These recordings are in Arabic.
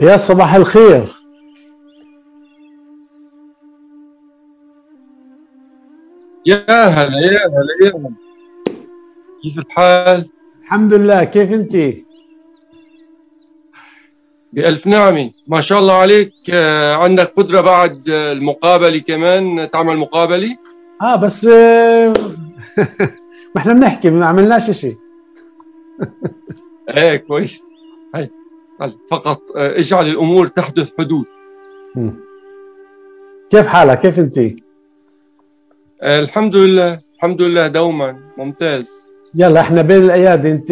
يا صباح الخير. يا هلا يا هلا يا هلا. كيف الحال؟ الحمد لله كيف انت؟ بألف نعمة ما شاء الله عليك. آه، عندك قدرة بعد المقابلة كمان تعمل مقابلة؟ آه بس آه، ما إحنا بنحكي ما عملناش شيء إيه كويس. هاي فقط آه، اجعل الأمور تحدث حدوث. كيف حالك؟ كيف انت؟ الحمد لله الحمد لله دوما ممتاز. يلا إحنا بين الأيادي انت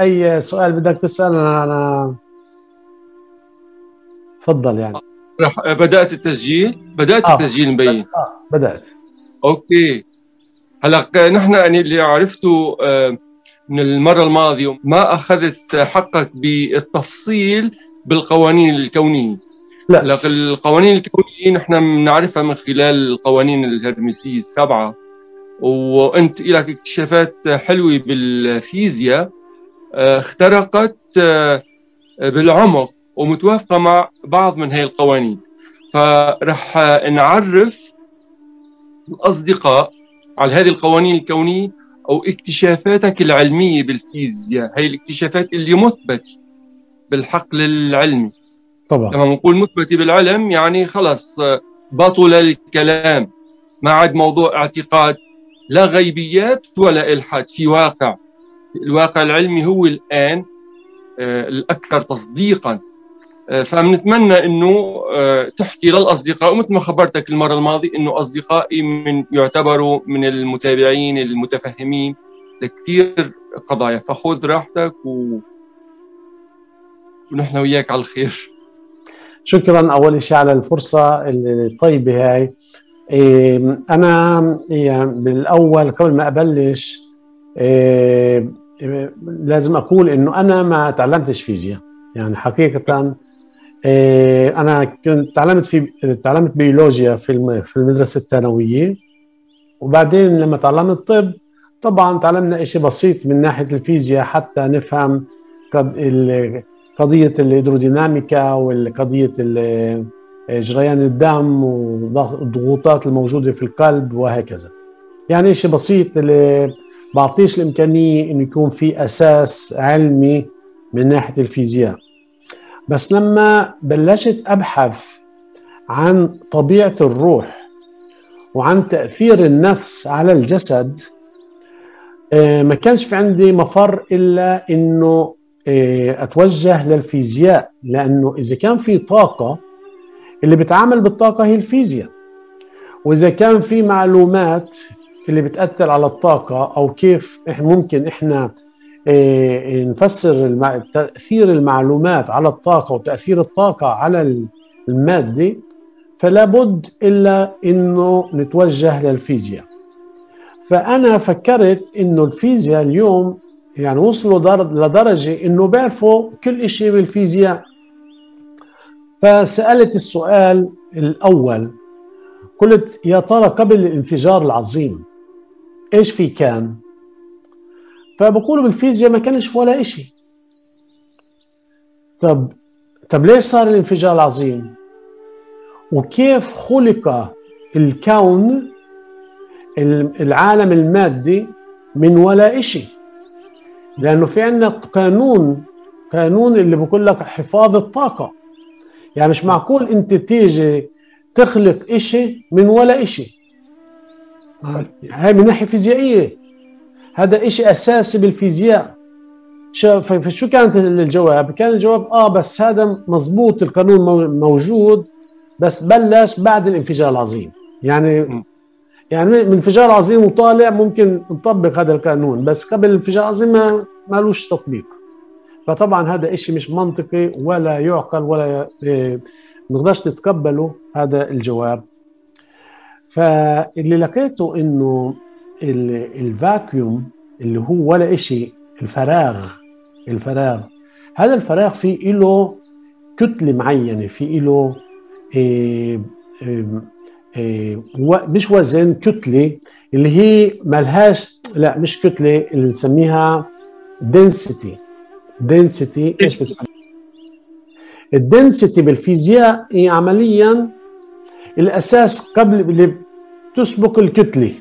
أي سؤال بدك تسالنا أنا تفضل يعني. رح بدأت التسجيل؟ بدأت آه. التسجيل مبين. آه بدأت. أوكي. هلأ نحن يعني اللي عرفته آه، من المرة الماضية ما أخذت حقك بالتفصيل بالقوانين الكونية. لا. لك القوانين الكونية نحن بنعرفها من خلال القوانين الهرمسية السبعة. وأنت لك اكتشافات حلوة بالفيزياء آه، اخترقت آه، بالعمق ومتوافقة مع بعض من هي القوانين. فرح نعرف الأصدقاء على هذه القوانين الكونية أو اكتشافاتك العلمية بالفيزياء. هي الاكتشافات اللي مثبتة بالحقل العلمي. طبعا. لما نقول مثبتة بالعلم يعني خلص بطل الكلام. ما عاد موضوع اعتقاد. لا غيبيات ولا إلحاد. في واقع. الواقع العلمي هو الآن آه، الأكثر تصديقا. فبنتمنى إنه آه، تحكي للأصدقاء ومثل ما خبرتك المرة الماضية إنه أصدقائي من يعتبروا من المتابعين المتفهمين لكثير قضايا. فخذ راحتك و... ونحن وياك على الخير. شكرا أول شيء على الفرصة الطيبة هاي. إيه، أنا يعني بالأول قبل ما أبلش إيه، لازم أقول إنه أنا ما تعلمتش فيزياء. يعني حقيقة إيه، أنا كنت تعلمت في تعلمت بيولوجيا في في المدرسة الثانوية. وبعدين لما تعلمت طب طبعا تعلمنا شيء بسيط من ناحية الفيزياء حتى نفهم قضية الهيدروديناميكا والقضية جريان الدم والضغوطات الموجودة في القلب وهكذا. يعني شيء بسيط اللي بعطيش الإمكانية إنه يكون في أساس علمي من ناحية الفيزياء. بس لما بلشت أبحث عن طبيعة الروح وعن تأثير النفس على الجسد آه، ما كانش في عندي مفر إلا إنه آه، أتوجه للفيزياء لأنه إذا كان في طاقة اللي بتعامل بالطاقة هي الفيزياء. وإذا كان في معلومات اللي بتأثر على الطاقة أو كيف ممكن إحنا إيه، نفسر تأثير المعلومات على الطاقة وتأثير الطاقة على المادة فلا بد إلا إنه نتوجه للفيزياء. فأنا فكرت إنه الفيزياء اليوم يعني وصلوا لدرجة إنه بيعرفوا كل شيء بالفيزياء. فسألت السؤال الأول قلت يا ترى قبل الانفجار العظيم إيش في كان؟ فبقولوا بالفيزياء ما كانش ولا شيء طب طب ليش صار الانفجار العظيم؟ وكيف خلق الكون العالم المادي من ولا شيء لأنه في عندنا قانون قانون اللي بقول لك حفاظ الطاقة. يعني مش معقول أنت تيجي تخلق شيء من ولا شيء هاي من ناحية فيزيائية. هذا شيء اساسي بالفيزياء؟ فشو كانت الجواب؟ كان الجواب آه بس هذا مزبوط القانون موجود بس بلش بعد الانفجار العظيم. يعني يعني من الانفجار العظيم وطالع ممكن نطبق هذا القانون بس قبل الانفجار العظيم ما مالوش تطبيق. فطبعا هذا إشي مش منطقي ولا يعقل ولا إيه، نقدرش تتقبله هذا الجواب. فاللي لقيته إنه الفاكيوم اللي هو ولا إشي الفراغ الفراغ. هذا الفراغ فيه له كتلة معينة فيه له إيه إيه إيه مش وزن كتلة اللي هي ملهاش لا مش كتلة اللي نسميها density. Density إيش بتسمى ال density بالفيزياء هي عمليا الأساس قبل اللي تسبق الكتلة.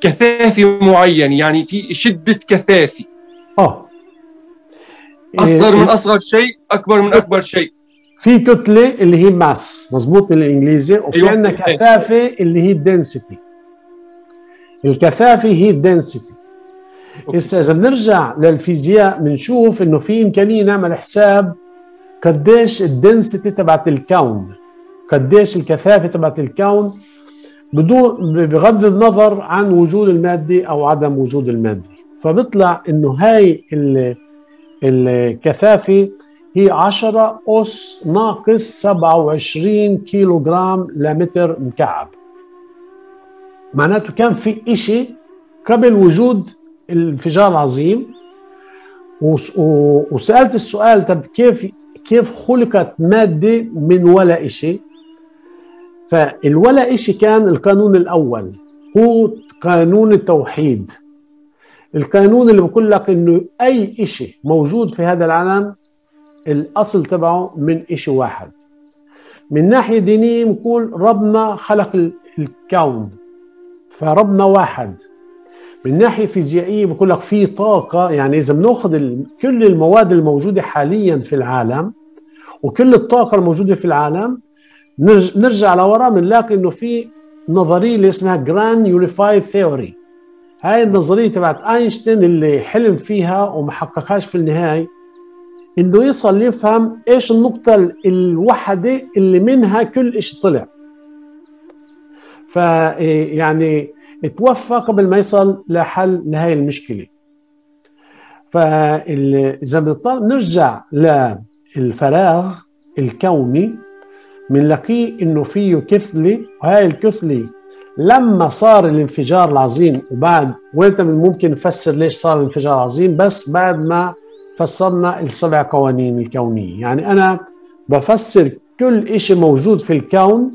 كثافه معين يعني في شدة كثافه آه. أصغر من أصغر شيء أكبر من أكبر شيء. في كتلة اللي هي mass مضبوط بالإنجليزي؟ وفي أيوة. عندنا كثافة اللي هي ال density الكثافة هي ال density. هسه إذا بنرجع للفيزياء بنشوف إنه في إمكانية نعمل حساب قديش ال density تبعت الكون. قديش الكثافة تبعت الكون بدون بغض النظر عن وجود المادة أو عدم وجود المادة. فبيطلع إنه هاي ال- الكثافة هي 10 أس ناقص 27 كيلو جرام لمتر مكعب. معناته كان في إشي قبل وجود الانفجار العظيم. وسألت السؤال طب كيف كيف خلقت مادة من ولا إشي؟ فالولا إشي كان؟ القانون الأول. هو قانون التوحيد. القانون اللي بقول لك إنه أي إشي موجود في هذا العالم الأصل تبعه من إشي واحد. من ناحية دينية بنقول ربنا خلق ال- الكون. فربنا واحد. من ناحية فيزيائية بقول لك في طاقة. يعني إذا بنأخذ كل المواد الموجودة حاليا في العالم وكل الطاقة الموجودة في العالم نرجع لورا بنلاقي إنه في نظرية اللي اسمها grand unified theory هاي النظرية تبعت اينشتين اللي حلم فيها وما حققهاش في النهاية. إنه يصل يفهم إيش النقطة ال- الوحدة اللي منها كل شيء طلع. ف يعني توفى قبل ما يصل لحل لهي المشكلة. فاذا بنضطر نرجع للفراغ الكوني بنلاقيه إنه فيه كتله وهي الكتله لما صار الانفجار العظيم وبعد وانت ممكن نفسر ليش صار الانفجار العظيم بس بعد ما فسرنا السبع قوانين الكونية. يعني أنا بفسر كل شيء موجود في الكون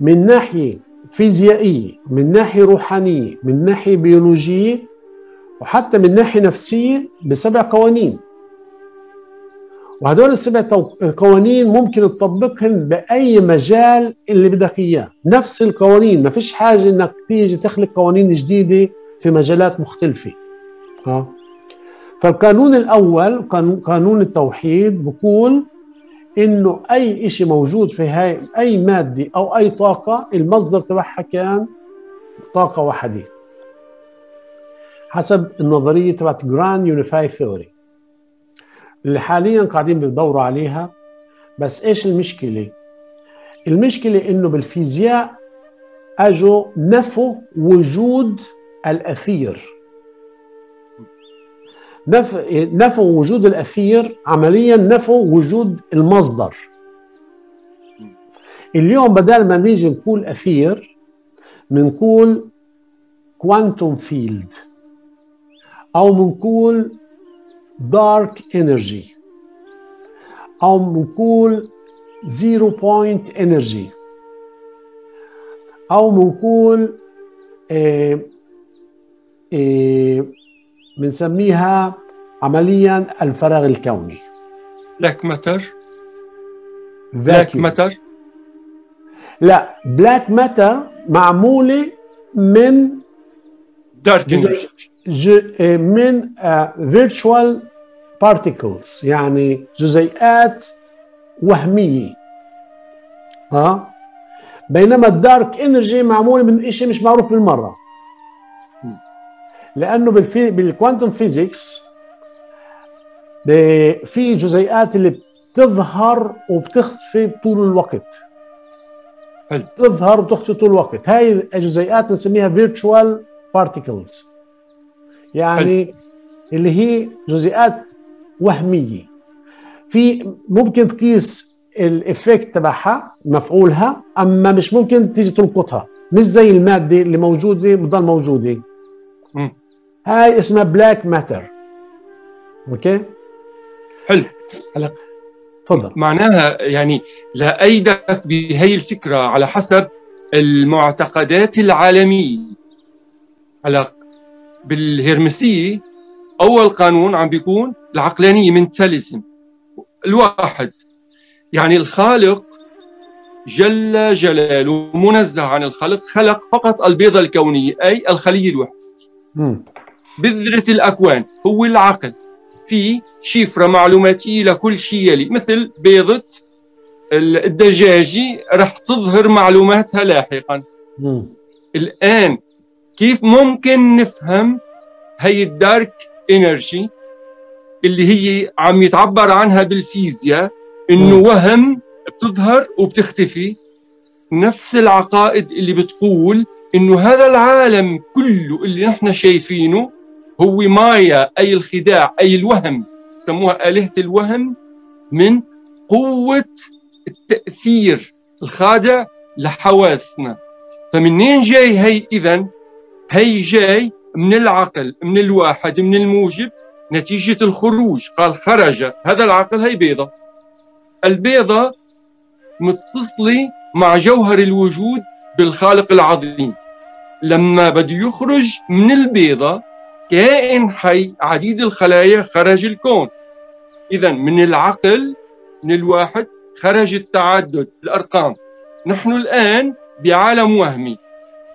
من ناحية فيزيائية من ناحية روحانية من ناحية بيولوجية وحتى من ناحية نفسية بسبع قوانين. وهدول السبع قوانين ممكن تطبقهم بأي مجال اللي بدك إياه. نفس القوانين ما فيش حاجة إنك تيجي تخلق قوانين جديدة في مجالات مختلفة. ها؟ فالقانون الأول قانون- التوحيد بقول إنه أي شيء موجود في هاي أي مادة أو أي طاقة المصدر تبعها كان طاقة واحدة. حسب النظرية تبعت grand unified theory اللي حاليا قاعدين بيدوروا عليها. بس إيش المشكلة؟ المشكلة إنه بالفيزياء اجوا نفوا وجود الأثير. نف... نفوا وجود الأثير عمليا نفوا وجود المصدر. اليوم بدل ما نيجي نقول أثير بنقول quantum field أو بنقول dark energy أو بنقول zero point energy أو بنقول بنسميها عمليا الفراغ الكوني black matter black. matter لا black matter معموله من dark ج- من virtual particles يعني جزيئات وهمية. ها بينما ال dark energy معموله من شيء مش معروف بالمرة. لأنه بالفي... بال quantum physics ب- في جزيئات اللي بتظهر وبتختفي طول الوقت. حلو. تظهر وبتختفي طول الوقت. هاي الجزيئات بنسميها virtual particles يعني اللي هي جزيئات وهمية. في ممكن تقيس ال effect تبعها مفعولها أما مش ممكن تيجي تلقطها. مش زي المادة اللي موجودة بتضل موجودة. مم. هاي اسمها black matter okay؟ حلو. هلا تفضل. معناها يعني لأيدك بهي الفكرة على حسب المعتقدات العالمية. هلا بالهرمسية أول قانون عم بيكون العقلانية منتاليزم. الواحد يعني الخالق جل جلاله منزه عن الخلق خلق فقط البيضة الكونية أي الخلية الوحدة. بذرة الأكوان هو العقل. في شفرة معلوماتية لكل شيء يلي مثل بيضة الدجاجة رح تظهر معلوماتها لاحقا. مم. الآن كيف ممكن نفهم هي الدارك انرجي اللي هي عم يتعبر عنها بالفيزياء؟ إنه وهم بتظهر وبتختفي. نفس العقائد اللي بتقول إنه هذا العالم كله اللي نحن شايفينه هو مايا أي الخداع أي الوهم. سموها آلهة الوهم من قوة التأثير الخادع لحواسنا. فمنين جاي هي اذا هي جاي من العقل من الواحد من الموجب نتيجة الخروج. قال خرج. هذا العقل هي بيضة. البيضة متصلة مع جوهر الوجود بالخالق العظيم. لما بده يخرج من البيضة كائن حي عديد الخلايا خرج الكون. إذا من العقل من الواحد خرج التعدد الأرقام. نحن الآن بعالم وهمي.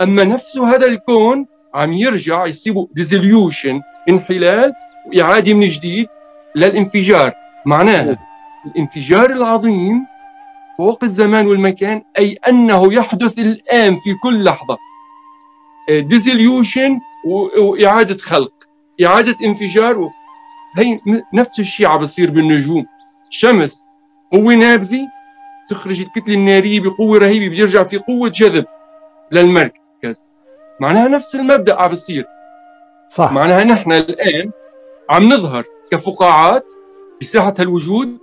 أما نفس هذا الكون عم يرجع يصيبه ديزوليوشن انحلال وإعادة من جديد للانفجار. معناها الانفجار العظيم فوق الزمان والمكان أي أنه يحدث الآن في كل لحظة. ديزوليوشن وإعادة خلق إعادة انفجار. هي نفس الشيء عم بصير بالنجوم. الشمس قوة نابذة تخرج الكتلة النارية بقوة رهيبة بيرجع في قوة جذب للمركز معناها نفس المبدأ عم بصير صح. معناها نحن الآن عم نظهر كفقاعات بساحة الوجود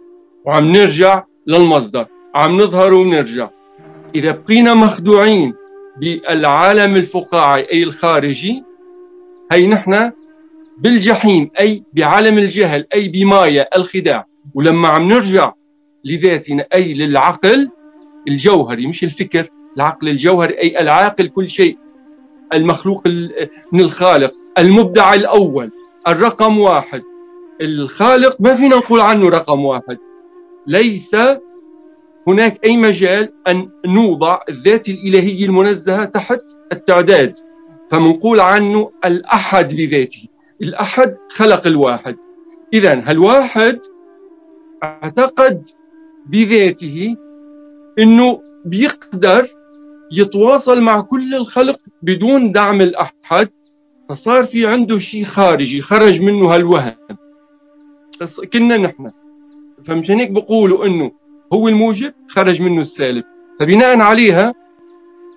وعم نرجع للمصدر. عم نظهر ونرجع. إذا بقينا مخدوعين بالعالم الفقاعي أي الخارجي هي نحن بالجحيم أي بعالم الجهل أي بمايا الخداع. ولما عم نرجع لذاتنا أي للعقل الجوهري مش الفكر. العقل الجوهري أي العاقل كل شيء. المخلوق من الخالق. المبدع الأول. الرقم واحد. الخالق ما فينا نقول عنه رقم واحد. ليس هناك أي مجال أن نوضع الذات الإلهية المنزهة تحت التعداد. فمنقول عنه الأحد بذاته. الأحد خلق الواحد. إذا الواحد اعتقد بذاته أنه بيقدر يتواصل مع كل الخلق بدون دعم الأحد فصار في عنده شيء خارجي خرج منه هالوهم. كنا نحن. فمشان هيك بقولوا إنه هو الموجب خرج منه السالب. فبناء عليها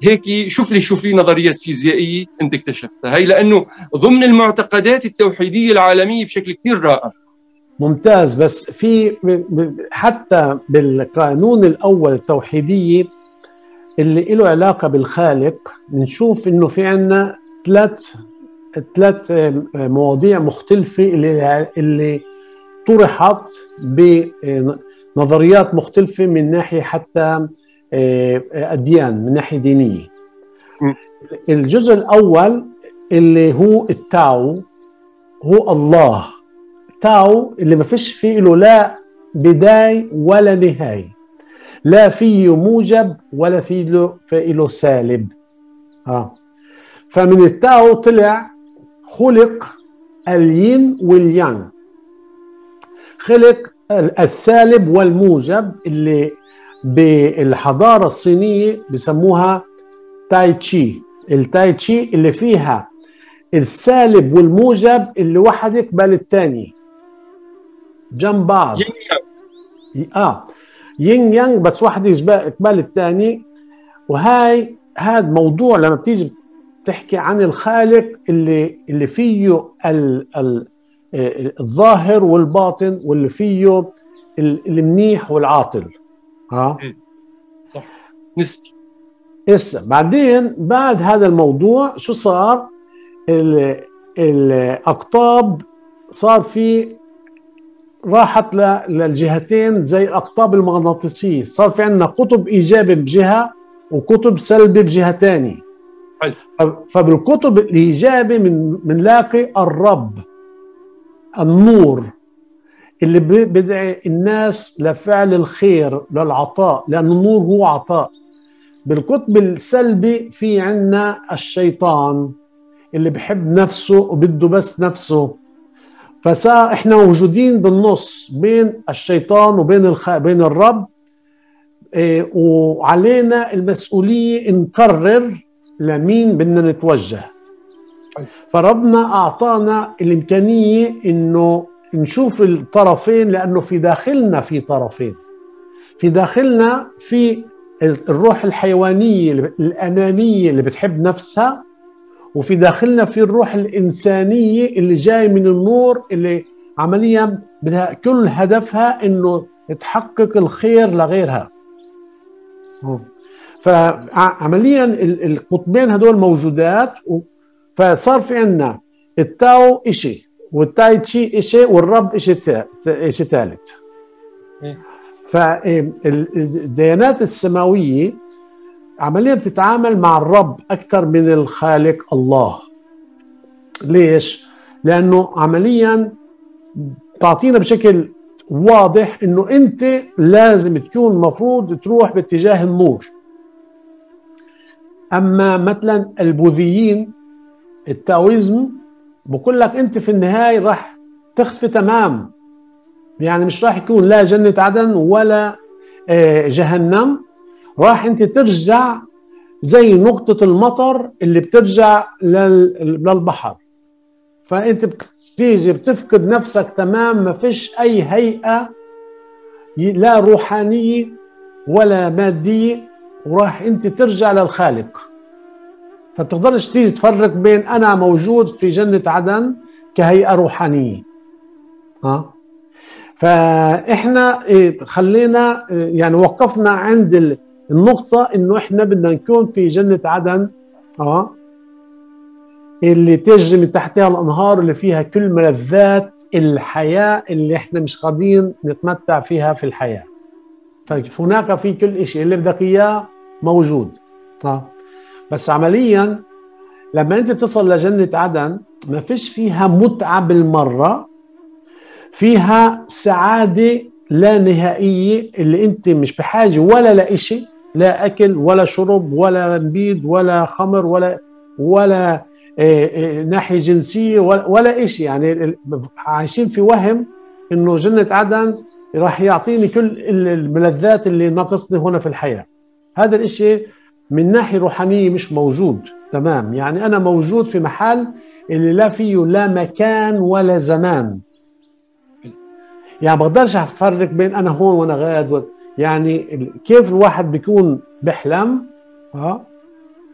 هيك شوف لي شو في نظريات فيزيائية أنت اكتشفتها. هي لأنه ضمن المعتقدات التوحيدية العالمية بشكل كثير رائع. ممتاز. بس في حتى بالقانون الأول التوحيدية اللي له علاقة بالخالق بنشوف إنه في عندنا ثلاث ثلاث مواضيع مختلفة اللي اللي طرحت بنظريات مختلفة من ناحية حتى آه، أديان من ناحية دينية. الجزء الأول اللي هو التاو هو الله. تاو اللي ما فيش فيه له لا بداية ولا نهاية. لا فيه موجب ولا فيه له, فيه له سالب. آه. فمن التاو طلع خلق الين واليانغ خلق السالب والموجب اللي بالحضارة الصينية بسموها تاي تشي. التاي تشي اللي فيها السالب والموجب اللي واحد يقبل الثاني جنب بعض. آه. يين يانغ بس واحد يقبل الثاني. وهاي هذا موضوع لما بتيجي بتحكي عن الخالق اللي اللي فيه ال ال الظاهر والباطن واللي فيه المنيح والعاطل. ها؟ صح. نسبي هسه بعدين بعد هذا الموضوع شو صار؟ الاقطاب صار في راحت للجهتين زي الاقطاب المغناطيسية. صار في عندنا قطب ايجابي بجهة وقطب سلبي بجهة ثانية فبالقطب الايجابي من بنلاقي الرب النور اللي بدعي الناس لفعل الخير للعطاء لأن النور هو عطاء. بالقطب السلبي في عنا الشيطان اللي بحب نفسه وبده بس نفسه. فصار إحنا موجودين بالنص بين الشيطان وبين الخ... بين الرب. إيه وعلينا المسؤولية نقرر لمين بدنا نتوجه. فربنا أعطانا الإمكانية إنه نشوف الطرفين لأنه في داخلنا في طرفين. في داخلنا في الروح الحيوانية الأنانية اللي بتحب نفسها وفي داخلنا في الروح الإنسانية اللي جاي من النور اللي عمليا بدها كل هدفها إنه تحقق الخير لغيرها. فعمليا القطبين هدول موجودات فصار في عندنا التاو إشي والتاي تشي إشي والرب إشي إشي ثالث. إيه. فالديانات السماوية عمليا بتتعامل مع الرب أكثر من الخالق الله. ليش؟ لأنه عمليا تعطينا بشكل واضح إنه أنت لازم تكون مفروض تروح باتجاه النور. أما مثلا البوذيين التاويزم بقول لك أنت في النهاية راح تختفي تمام. يعني مش راح يكون لا جنة عدن ولا آه، جهنم. راح انت ترجع زي نقطة المطر اللي بترجع للبحر. فانت بتيجي بتفقد نفسك تمام ما فيش أي هيئة لا روحانية ولا مادية وراح انت ترجع للخالق. فبتقدرش تيجي تفرق بين أنا موجود في جنة عدن كهيئة روحانية. ها؟ فإحنا إيه، خلينا إيه، يعني وقفنا عند النقطة إنه إحنا بدنا نكون في جنة عدن آه اللي تجري من تحتها الأنهار اللي فيها كل ملذات الحياة اللي إحنا مش قادرين نتمتع فيها في الحياة. فهناك في كل شيء اللي بدك إياه موجود آه. بس عمليا لما أنت بتصل لجنة عدن ما فيش فيها متعة بالمرة فيها سعادة لا نهائية اللي أنت مش بحاجة ولا لإشي. لا أكل ولا شرب ولا نبيد ولا خمر ولا ولا آه، آه، ناحية جنسية ولا إشي. يعني عايشين في وهم إنه جنة عدن راح يعطيني كل الملذات اللي ناقصني هنا في الحياة. هذا الإشي من ناحية روحانية مش موجود. تمام. يعني أنا موجود في محل اللي لا فيه لا مكان ولا زمان. يعني بقدرش أفرق بين أنا هون وأنا غاد يعني كيف الواحد بيكون بيحلم ها؟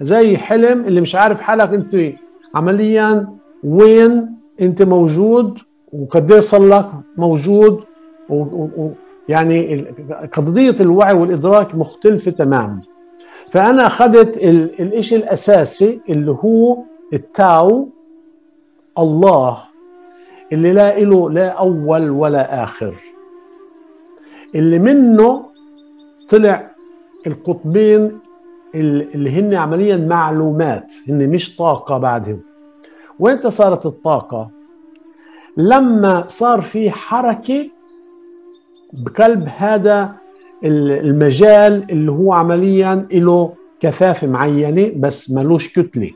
زي حلم اللي مش عارف حالك انت عمليا وين انت موجود وقد إيه صار لك موجود و و يعني قضيه الوعي والإدراك مختلفة تماما فأنا أخذت الإشي الأساسي اللي هو التاو الله اللي لا له لا أول ولا آخر. اللي منه طلع القطبين اللي هن عمليا معلومات هن مش طاقة بعدهم. وين صارت الطاقة؟ لما صار في حركة بقلب هذا المجال اللي هو عمليا له كثافة معينة بس ملوش كتلة.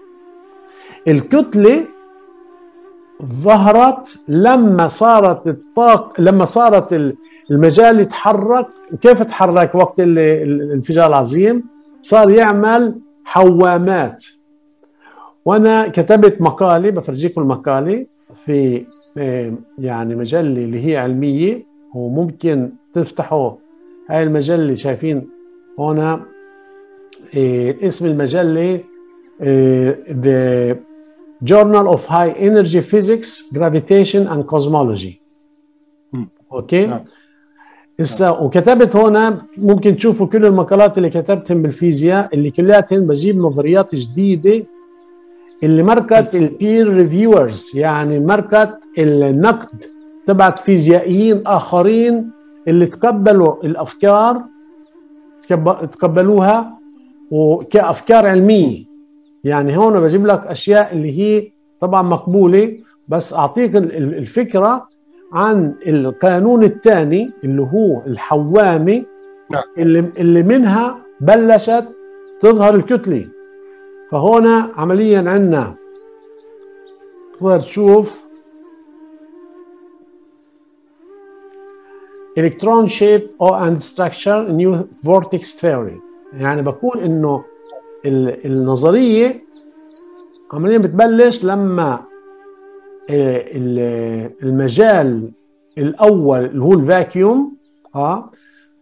الكتلة ظهرت لما صارت الطاقة لما صارت المجال يتحرك كيف تحرك وقت الانفجار العظيم؟ صار يعمل حوامات. وأنا كتبت مقالة بفرجيكم المقالة في يعني مجلة اللي هي علمية وممكن تفتحوا هاي المجلة شايفين هنا. إيه اسم المجلة إيه The Journal of High Energy Physics Gravitation and Cosmology. أوكي؟ نعم. هسه وكتبت هنا ممكن تشوفوا كل المقالات اللي كتبتهم بالفيزياء اللي كلياتهم بجيب نظريات جديدة اللي مرقت ال peer reviewers يعني مرقت النقد تبعت فيزيائيين آخرين اللي تقبلوا الأفكار تقبلوها وكأفكار علمية. يعني هون بجيب لك أشياء اللي هي طبعا مقبولة بس أعطيك الفكرة عن القانون الثاني اللي هو الحوامه نعم. اللي اللي منها بلشت تظهر الكتله فهنا عمليا عندنا تقدر تشوف electron shape or and structure new vortex theory يعني بقول إنه ال- النظرية عمليا بتبلش لما المجال الأول اللي هو ال vacuum آه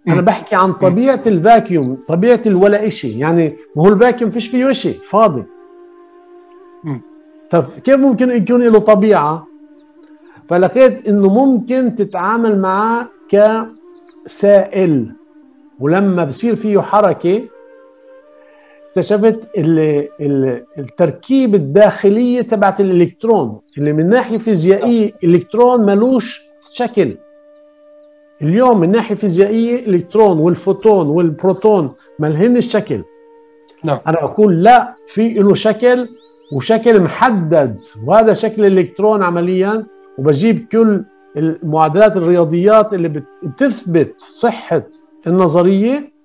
أنا. بحكي عن طبيعة ال vacuum طبيعة اللا شيء يعني ما هو ال vacuum فيش فيه شيء فاضي. طب كيف ممكن يكون له طبيعة فلقيت إنه ممكن تتعامل معاه كسائل ولما بصير فيه حركة اكتشفت ال- ال- التركيب الداخلية تبعت الإلكترون اللي من ناحية فيزيائية الالكترون ملوش شكل. اليوم من ناحية فيزيائية الالكترون والفوتون والبروتون ما لهنش شكل نعم. أنا بقول لا في له شكل وشكل محدد وهذا شكل الإلكترون عمليا. وبجيب كل المعادلات الرياضيات اللي بت- بتثبت صحة النظرية.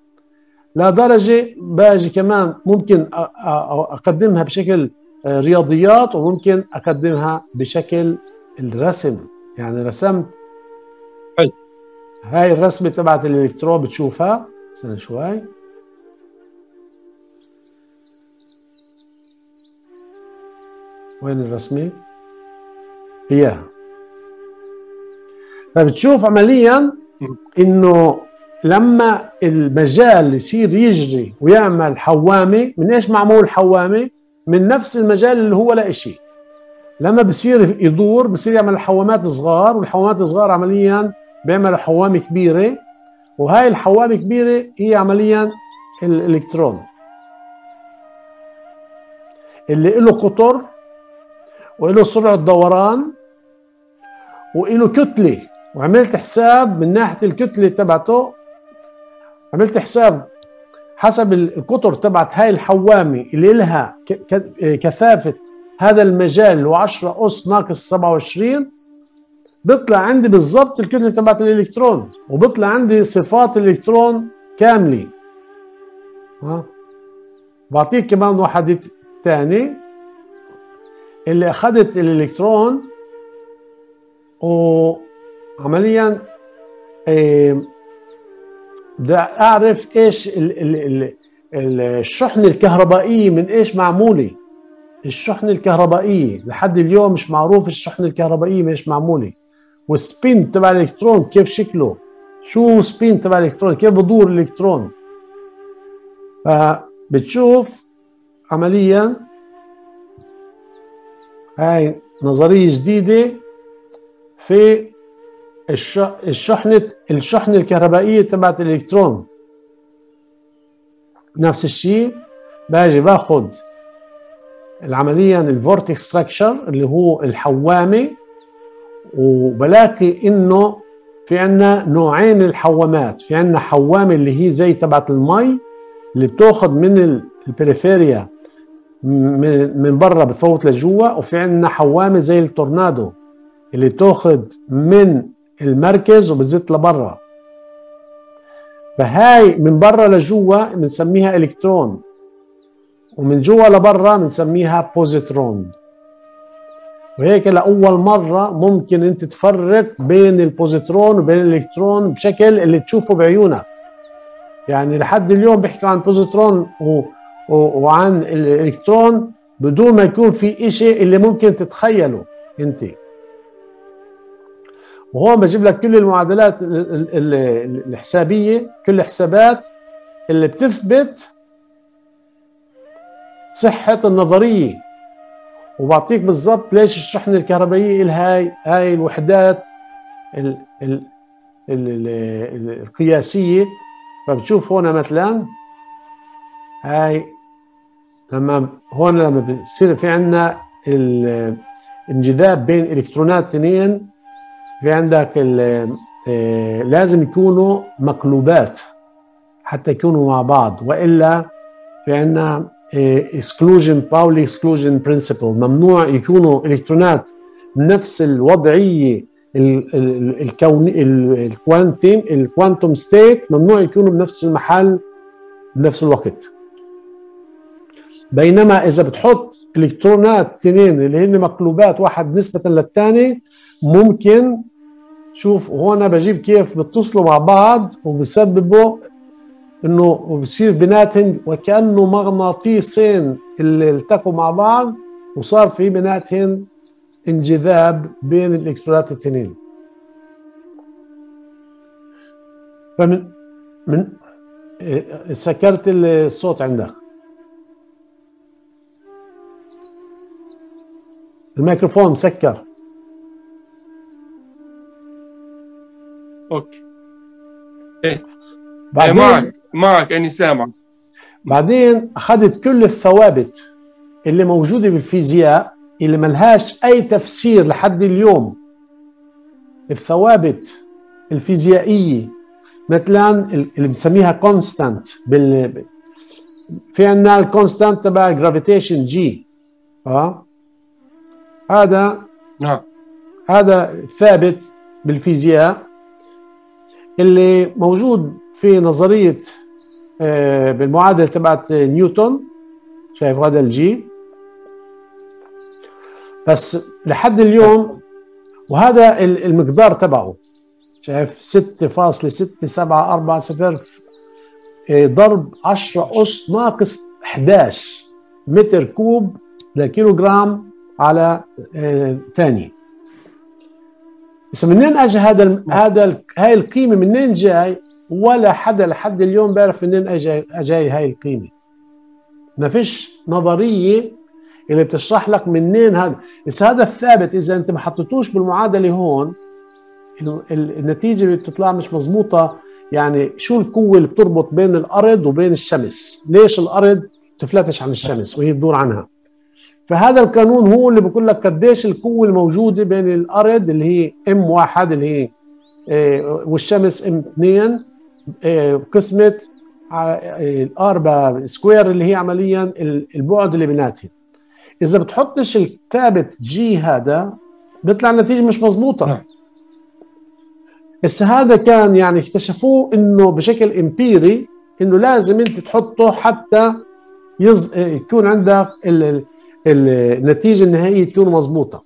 لدرجه باجي كمان ممكن أقدمها بشكل آه، رياضيات وممكن أقدمها بشكل الرسم. يعني رسمت حلو. هاي الرسمة تبعت الالكترون بتشوفها. استنى شوي. وين الرسمة؟ هي. فبتشوف عمليا إنه لما المجال يصير يجري ويعمل حوامه من إيش معمول حوامه من نفس المجال اللي هو لا شيء لما بصير يدور بصير يعمل حوامات صغار والحوامات الصغار عمليا بيعمل حوامه كبيرة وهاي الحوامه كبيرة هي عمليا الإلكترون. اللي له قطر وله سرعة دوران وله كتلة. وعملت حساب من ناحية الكتلة تبعته عملت حساب حسب القطر تبعت هاي الحوامه اللي لها كثافة هذا المجال اللي هو 10 أس ناقص 27 بيطلع عندي بالضبط الكتلة تبعت الإلكترون وبيطلع عندي صفات الإلكترون كاملة. ها؟ بعطيك كمان واحد ثاني اللي أخذت الإلكترون وعمليا إيه، بدي أعرف إيش ال- ال- ال- ال- الشحنه الكهربائيه من إيش معمولة. الشحنه الكهربائيه لحد اليوم مش معروف الشحنه الكهربائيه من إيش معمولة. والسبين تبع الإلكترون كيف شكله؟ شو spin تبع الإلكترون؟ كيف بدور الإلكترون؟ فبتشوف عمليا هاي نظرية جديدة في الشحنة الشحنة الكهربائية تبعت الإلكترون. نفس الشيء باجي باخذ عمليا ال vortex structure اللي هو الحوامة وبلاقي إنه في عنا نوعين الحوامات. في عنا حوامة اللي هي زي تبعت المي اللي بتأخذ من ال- periphery من من برا بتفوت لجوا وفي عنا حوامة زي التورنادو اللي بتأخذ من المركز وبتزت لبرا. فهاي من برا لجوا بنسميها إلكترون ومن جوا لبرا بنسميها بوزيترون. وهيك لأول مرة ممكن أنت تفرق بين البوزيترون وبين الإلكترون بشكل اللي تشوفه بعيونك. يعني لحد اليوم بيحكوا عن بوزيترون و... و... وعن الإلكترون بدون ما يكون في شيء اللي ممكن تتخيله أنت. وهون بجيب لك كل المعادلات ال- ال- ال- الحسابية كل الحسابات اللي بتثبت صحة النظرية. وبعطيك بالضبط ليش الشحنة الكهربائية هاي هاي الوحدات ال ال ال ال ال القياسية. فبتشوف هون مثلا هاي لما هون لما بصير في عندنا الانجذاب بين إلكترونات اثنين في عندك آه، لازم يكونوا مقلوبات حتى يكونوا مع بعض وإلا في عندنا exclusion Pauli exclusion principle ممنوع يكونوا الكترونات نفس الوضعية ال quan- ال quantum ال quantum state ممنوع يكونوا بنفس المحل بنفس الوقت. بينما إذا بتحط الكترونات اثنين اللي هن مقلوبات واحد نسبة للثاني ممكن شوف هون بجيب كيف بيتصلوا مع بعض وبسببوا إنه بصير بيناتهم وكأنه مغناطيسين اللي التقوا مع بعض وصار في بيناتهم انجذاب بين الالكترونات الاثنين فمن من سكرت الصوت عندك. الميكروفون سكر. أوكي. إيه. بعدين معك معك اني سامع. بعدين أخذت كل الثوابت اللي موجودة بالفيزياء اللي ملهاش أي تفسير لحد اليوم. الثوابت الفيزيائية مثلا اللي بنسميها constant بال في عندنا ال constant تبع gravitation G آه. هذا نعم. هذا ثابت بالفيزياء. اللي موجود في نظرية آه، بالمعادلة تبعت نيوتن. شايف هذا ال G. بس لحد اليوم وهذا المقدار تبعه. شايف 6.6740 آه، ضرب 10 أس ناقص 11 متر كوب لكيلو جرام على آه، ثانية. بس منين اجى هذا هذا هاي القيمة؟ منين جاي؟ ولا حدا لحد اليوم بيعرف منين اجى جاي هاي القيمة. ما فيش نظرية اللي بتشرح لك منين هذا. بس هذا الثابت إذا أنت ما حطيتوش بالمعادلة هون النتيجة اللي بتطلع مش مزبوطه يعني شو القوة اللي بتربط بين الأرض وبين الشمس؟ ليش الأرض بتفلتش عن الشمس وهي تدور عنها؟ فهذا القانون هو اللي بقول لك قديش القوة الموجودة بين الأرض اللي هي M واحد اللي هي آه، والشمس M اثنين آه، قسمت ال R square اللي هي عمليا البعد اللي بيناتهم إذا بتحطش الثابت G هذا بيطلع النتيجة مش مضبوطه نعم. بس هذا كان يعني اكتشفوه إنه بشكل إمبيري إنه لازم أنت تحطه حتى يز... يكون عندك ال... ال... النتيجة النهائية تكون مضبوطة.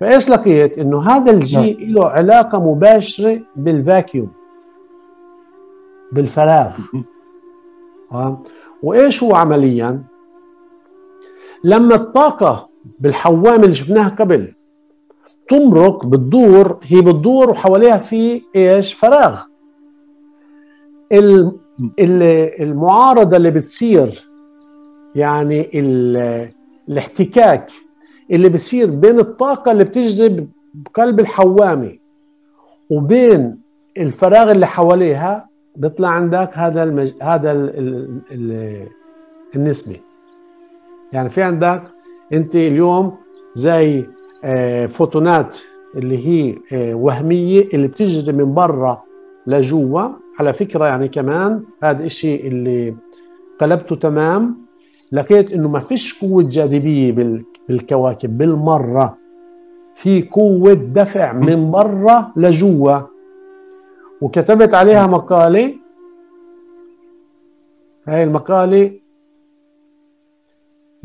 فإيش لقيت؟ إنه هذا ال G نعم. له علاقة مباشرة بال vacuum. بالفراغ. وإيش هو عمليا؟ لما الطاقة بالحوامة اللي شفناها قبل تمرق بتدور هي بتدور وحواليها في إيش؟ فراغ. المعارضة اللي بتصير يعني الاحتكاك اللي بصير بين الطاقة اللي بتجذب بقلب الحوامة وبين الفراغ اللي حواليها بيطلع عندك هذا المج... هذا ال... ال... ال... النسبة. يعني في عندك أنت اليوم زي آه، فوتونات اللي هي آه، وهمية اللي بتجري من برا لجوا. على فكرة يعني كمان هذا الشيء اللي قلبته تمام. لقيت إنه ما فيش قوة جاذبية بالكواكب بالمرة. في قوة دفع من برا لجوا. وكتبت عليها مقالة. هاي المقالة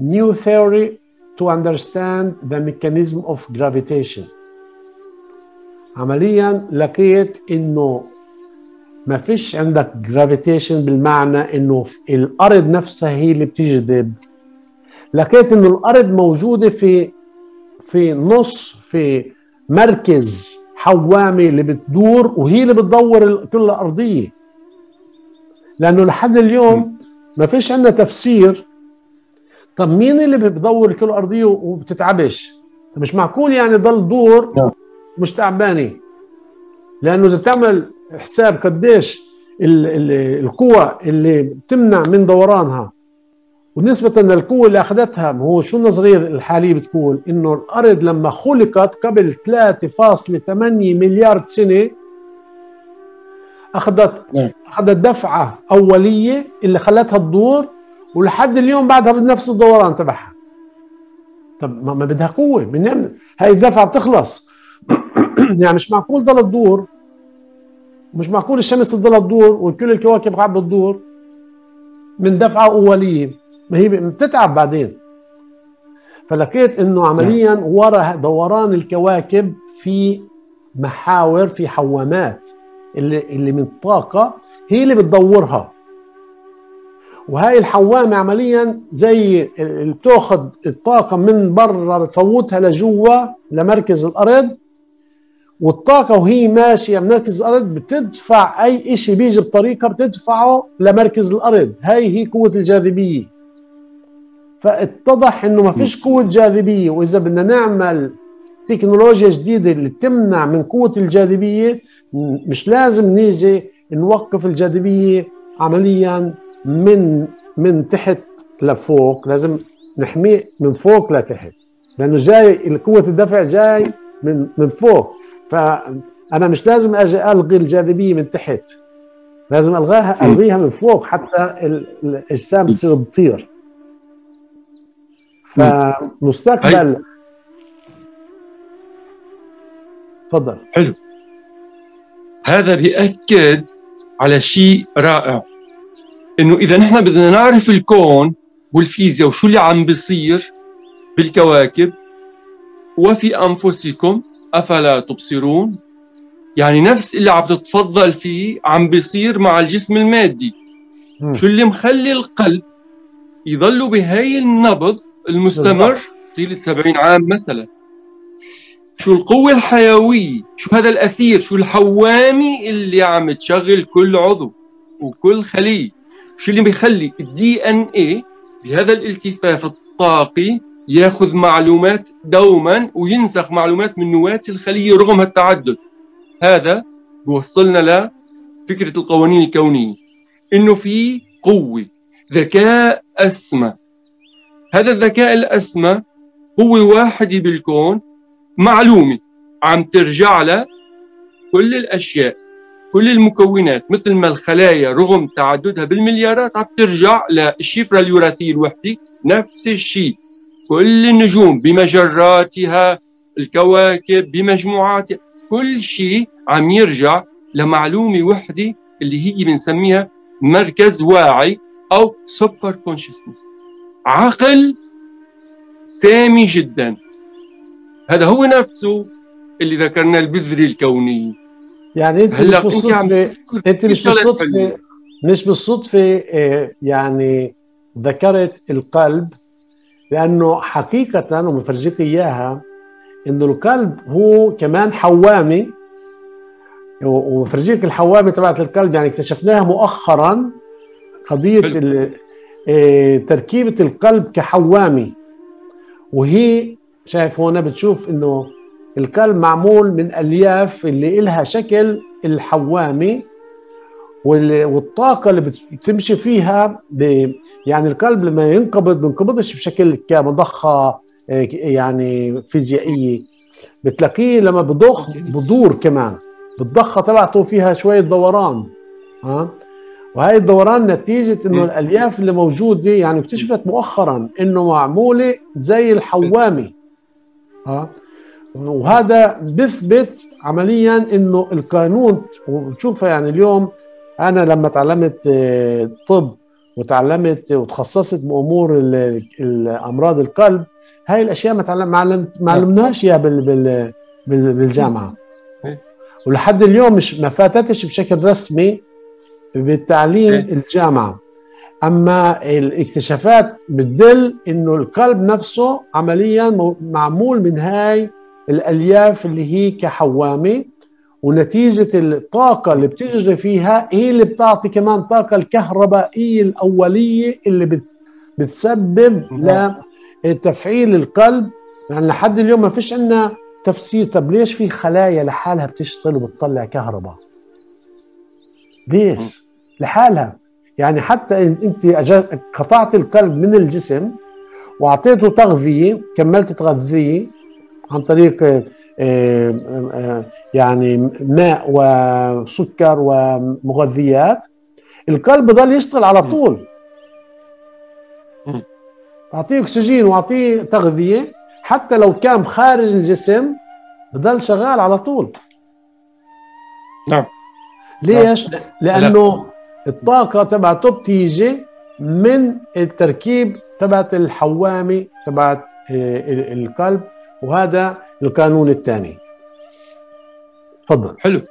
new theory to understand the mechanism of gravitation. عمليا لقيت إنه ما فيش عندك gravitation بالمعنى إنه الأرض نفسها هي اللي بتجذب لقيت إنه الأرض موجودة في في نص في مركز حوامه اللي بتدور وهي اللي بتدور الكره الأرضية. لأنه لحد اليوم ما فيش عندنا تفسير. طب مين اللي بدور الكره الأرضية وبتتعبش؟ مش معقول يعني ضل دور نعم. مش تعبانة؟ لأنه إذا بتعمل حساب قديش القوى اللي بتمنع من دورانها. ونسبة للقوة اللي أخذتها هو شو النظرية الحالية بتقول؟ إنه الأرض لما خلقت قبل 3.8 مليار سنة أخذت نعم. أخذت دفعة أولية اللي خلتها تدور ولحد اليوم بعدها بنفس الدوران تبعها. طب ما بدها قوة من هاي الدفعة بتخلص. يعني مش معقول ضل تدور. مش معقول الشمس تضل تدور وكل الكواكب قاعدة بتدور؟ من دفعة أولية. ما هي بتتعب بعدين. فلقيت إنه عمليا ورا دوران الكواكب في محاور في حوامات. اللي اللي من طاقة هي اللي بتدورها. وهاي الحوامة عمليا زي اللي بتأخذ الطاقة من برا بتفوتها لجوا لمركز الأرض. والطاقة وهي ماشية مركز الأرض بتدفع أي شيء بيجي بطريقة بتدفعه لمركز الأرض. هاي هي قوة الجاذبية. فاتضح إنه ما فيش قوة جاذبية. وإذا بدنا نعمل تكنولوجيا جديدة اللي تمنع من قوة الجاذبية مش لازم نيجي نوقف الجاذبية عمليا من من تحت لفوق. لازم نحميه من فوق لتحت. لأنه جاي قوه الدفع جاي من من فوق. فأنا مش لازم أجي ألغي الجاذبية من تحت. لازم الغاها ألغيها من فوق حتى الأجسام تصير تطير. فمستقبل تفضل. حلو. هذا بيأكد على شيء رائع. إنه إذا نحن بدنا نعرف الكون والفيزياء وشو اللي عم بيصير بالكواكب وفي أنفسكم أفلا تبصرون؟ يعني نفس اللي عم تتفضل فيه عم بيصير مع الجسم المادي. م. شو اللي مخلي القلب يضل بهاي النبض المستمر طيلة 70 عام مثلا؟ شو القوة الحيوية؟ شو هذا الأثير؟ شو الحوامي اللي عم تشغل كل عضو وكل خلية شو اللي بيخلي الدي ان اي بهذا الالتفاف الطاقي ياخذ معلومات دوما وينسخ معلومات من نواة الخلية رغم التعدد. هذا بوصلنا لفكرة القوانين الكونية. إنه في قوة ذكاء أسمى. هذا الذكاء الأسمى قوة واحدة بالكون معلومة عم ترجع له كل الأشياء كل المكونات مثل ما الخلايا رغم تعددها بالمليارات عم ترجع للشفرة الوراثية الوحدة نفس الشيء. كل النجوم بمجراتها الكواكب بمجموعاتها كل شيء عم يرجع لمعلومة وحدة اللي هي بنسميها مركز واعي أو سوبر كونشسنس عقل سامي جدا. هذا هو نفسه اللي ذكرنا البذرة الكونية. يعني انت هلأ مش بالصدفة انت مش بالصدفة مش بالصدفة آه، يعني ذكرت القلب لأنه حقيقة وبفرجيك إياها إنه القلب هو كمان حوامي. وبفرجيك الحوامه تبعت القلب يعني اكتشفناها مؤخرا قضية آه، تركيبة القلب كحوامي. وهي شايف هون بتشوف إنه القلب معمول من ألياف اللي إلها شكل الحوامي. والطاقة اللي بتمشي فيها يعني القلب لما ينقبض بينقبضش بشكل كمضخة آه، يعني فيزيائية. بتلاقيه لما بضخ بدور كمان. بالضخة تبعته فيها شوية دوران ها؟ وهي الدوران نتيجة إنه الألياف اللي موجودة يعني اكتشفت مؤخرا إنه معمولة زي الحوامي ها؟ وهذا بثبت عمليا إنه القانون وبتشوفها يعني اليوم أنا لما تعلمت آه، طب وتعلمت وتخصصت بأمور الأمراض القلب هاي الأشياء ما تعلم ما علمناهاش اياها بالجامعة إيه. ولحد اليوم مش ما فاتتش بشكل رسمي بالتعليم إيه. الجامعة أما الاكتشافات بتدل إنه القلب نفسه عمليا معمول من هاي الألياف اللي هي كحوامه ونتيجة الطاقة اللي بتجري فيها هي اللي بتعطي كمان طاقة الكهربائية الأولية اللي بتسبب لتفعيل القلب. يعني لحد اليوم ما فيش عندنا تفسير. طب ليش في خلايا لحالها بتشتغل وبتطلع كهرباء؟ ليش؟ لحالها. يعني حتى أنت قطعت القلب من الجسم وأعطيته تغذية كملت تغذية عن طريق يعني ماء وسكر ومغذيات القلب بضل يشتغل على طول. أعطيه أكسجين وأعطيه تغذية حتى لو كان خارج الجسم بضل شغال على طول. نعم. ليش؟ لأنه الطاقة تبعته بتيجي من التركيب تبعت الحوامه تبعت آه، القلب وهذا القانون الثاني. تفضل. حلو.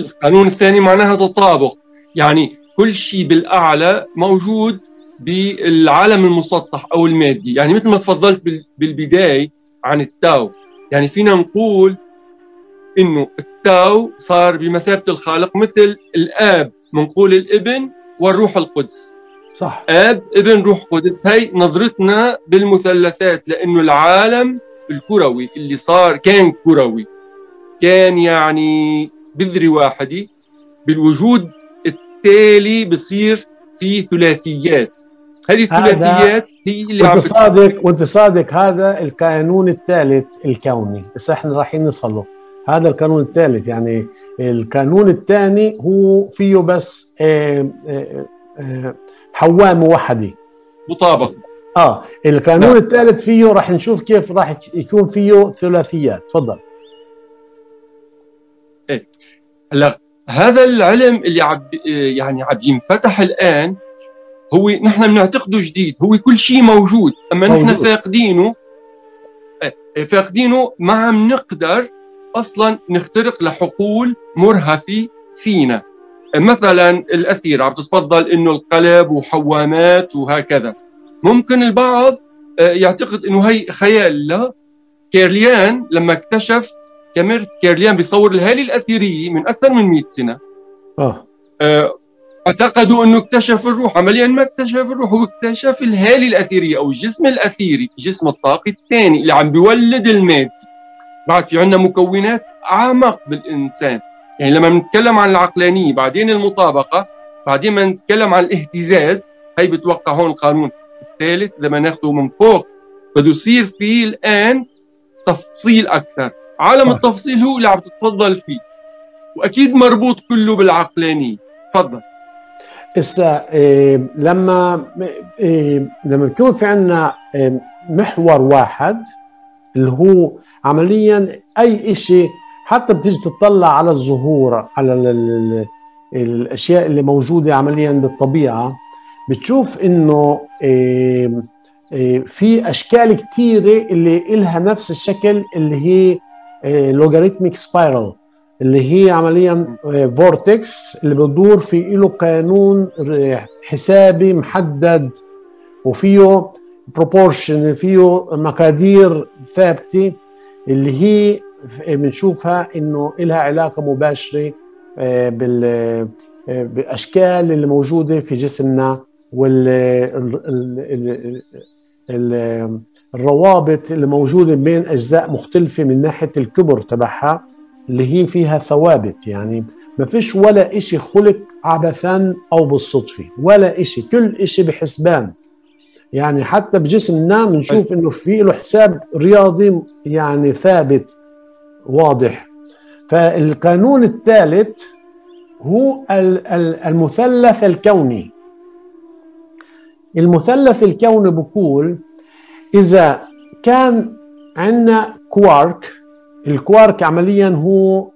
القانون الثاني معناها تطابق. يعني كل شيء بالأعلى موجود بالعالم المسطح أو المادي. يعني مثل ما تفضلت بالبداية عن التاو. يعني فينا نقول إنه التاو صار بمثابة الخالق مثل الآب. منقول الإبن والروح القدس. صح. آب إبن روح قدس. هي نظرتنا بالمثلثات لأنه العالم الكروي اللي صار كان كروي. كان يعني بذرة واحدة بالوجود التالي بصير في ثلاثيات. هذه الثلاثيات هي اللي وانت صادق وانت صادق هذا القانون الثالث الكوني. بس إحنا رايحين نصل له هذا القانون الثالث يعني القانون الثاني هو فيه بس آه، آه، آه، حوامه وحده مطابق آه القانون نعم. الثالث فيه راح نشوف كيف راح يكون فيه ثلاثيات. تفضل. إيه. هلا هذا العلم اللي عم يعني عم ينفتح الآن هو نحن بنعتقده جديد. هو كل شيء موجود أما نحن فاقدينه إيه، فاقدينه ما عم نقدر أصلا نخترق لحقول مرهفة فينا. مثلا الأثير عم تتفضل إنه القلب وحوامات وهكذا. ممكن البعض آه، يعتقد إنه هي خيال لا. كيرليان لما اكتشف كاميرا كيرليان بيصور الهالة الأثيرية من أكثر من 100 سنة. آه. آه اعتقدوا إنه اكتشف الروح عمليا ما اكتشف الروح هو اكتشف الهالة الأثيرية أو الجسم الأثيري الجسم الطاقي الثاني اللي عم بيولد المادي بعد في عندنا مكونات أعمق بالإنسان. يعني لما بنتكلم عن العقلانية بعدين المطابقة بعدين ما نتكلم عن الاهتزاز هي بتوقع هون القانون الثالث لما ناخده من فوق. بده يصير فيه الآن تفصيل أكثر. عالم صح. التفصيل هو اللي عم تتفضل فيه. وأكيد مربوط كله بالعقلانية. تفضل. هسه إيه لما إيه لما بيكون في عندنا إيه محور واحد اللي هو عمليا أي شيء حتى بتيجي تطلع على الظهور على ال ال الأشياء اللي موجودة عمليا بالطبيعة بتشوف إنه إيه في أشكال كثيره اللي إلها نفس الشكل اللي هي logarithmic spiral اللي هي عمليا vortex اللي بتدور في له قانون حسابي محدد وفيه بروبورشن فيه مقادير ثابتة اللي هي بنشوفها إنه لها علاقة مباشرة بال بالاشكال اللي موجودة في جسمنا. وال الروابط اللي موجوده بين أجزاء مختلفة من ناحية الكبر تبعها اللي هي فيها ثوابت. يعني ما فيش ولا إشي خلق عبثا أو بالصدفة ولا إشي كل إشي بحسبان. يعني حتى بجسمنا بنشوف إنه في له حساب رياضي يعني ثابت واضح. فالقانون الثالث هو المثلث الكوني. المثلث الكوني بقول إذا كان عندنا كوارك الكوارك عمليا هو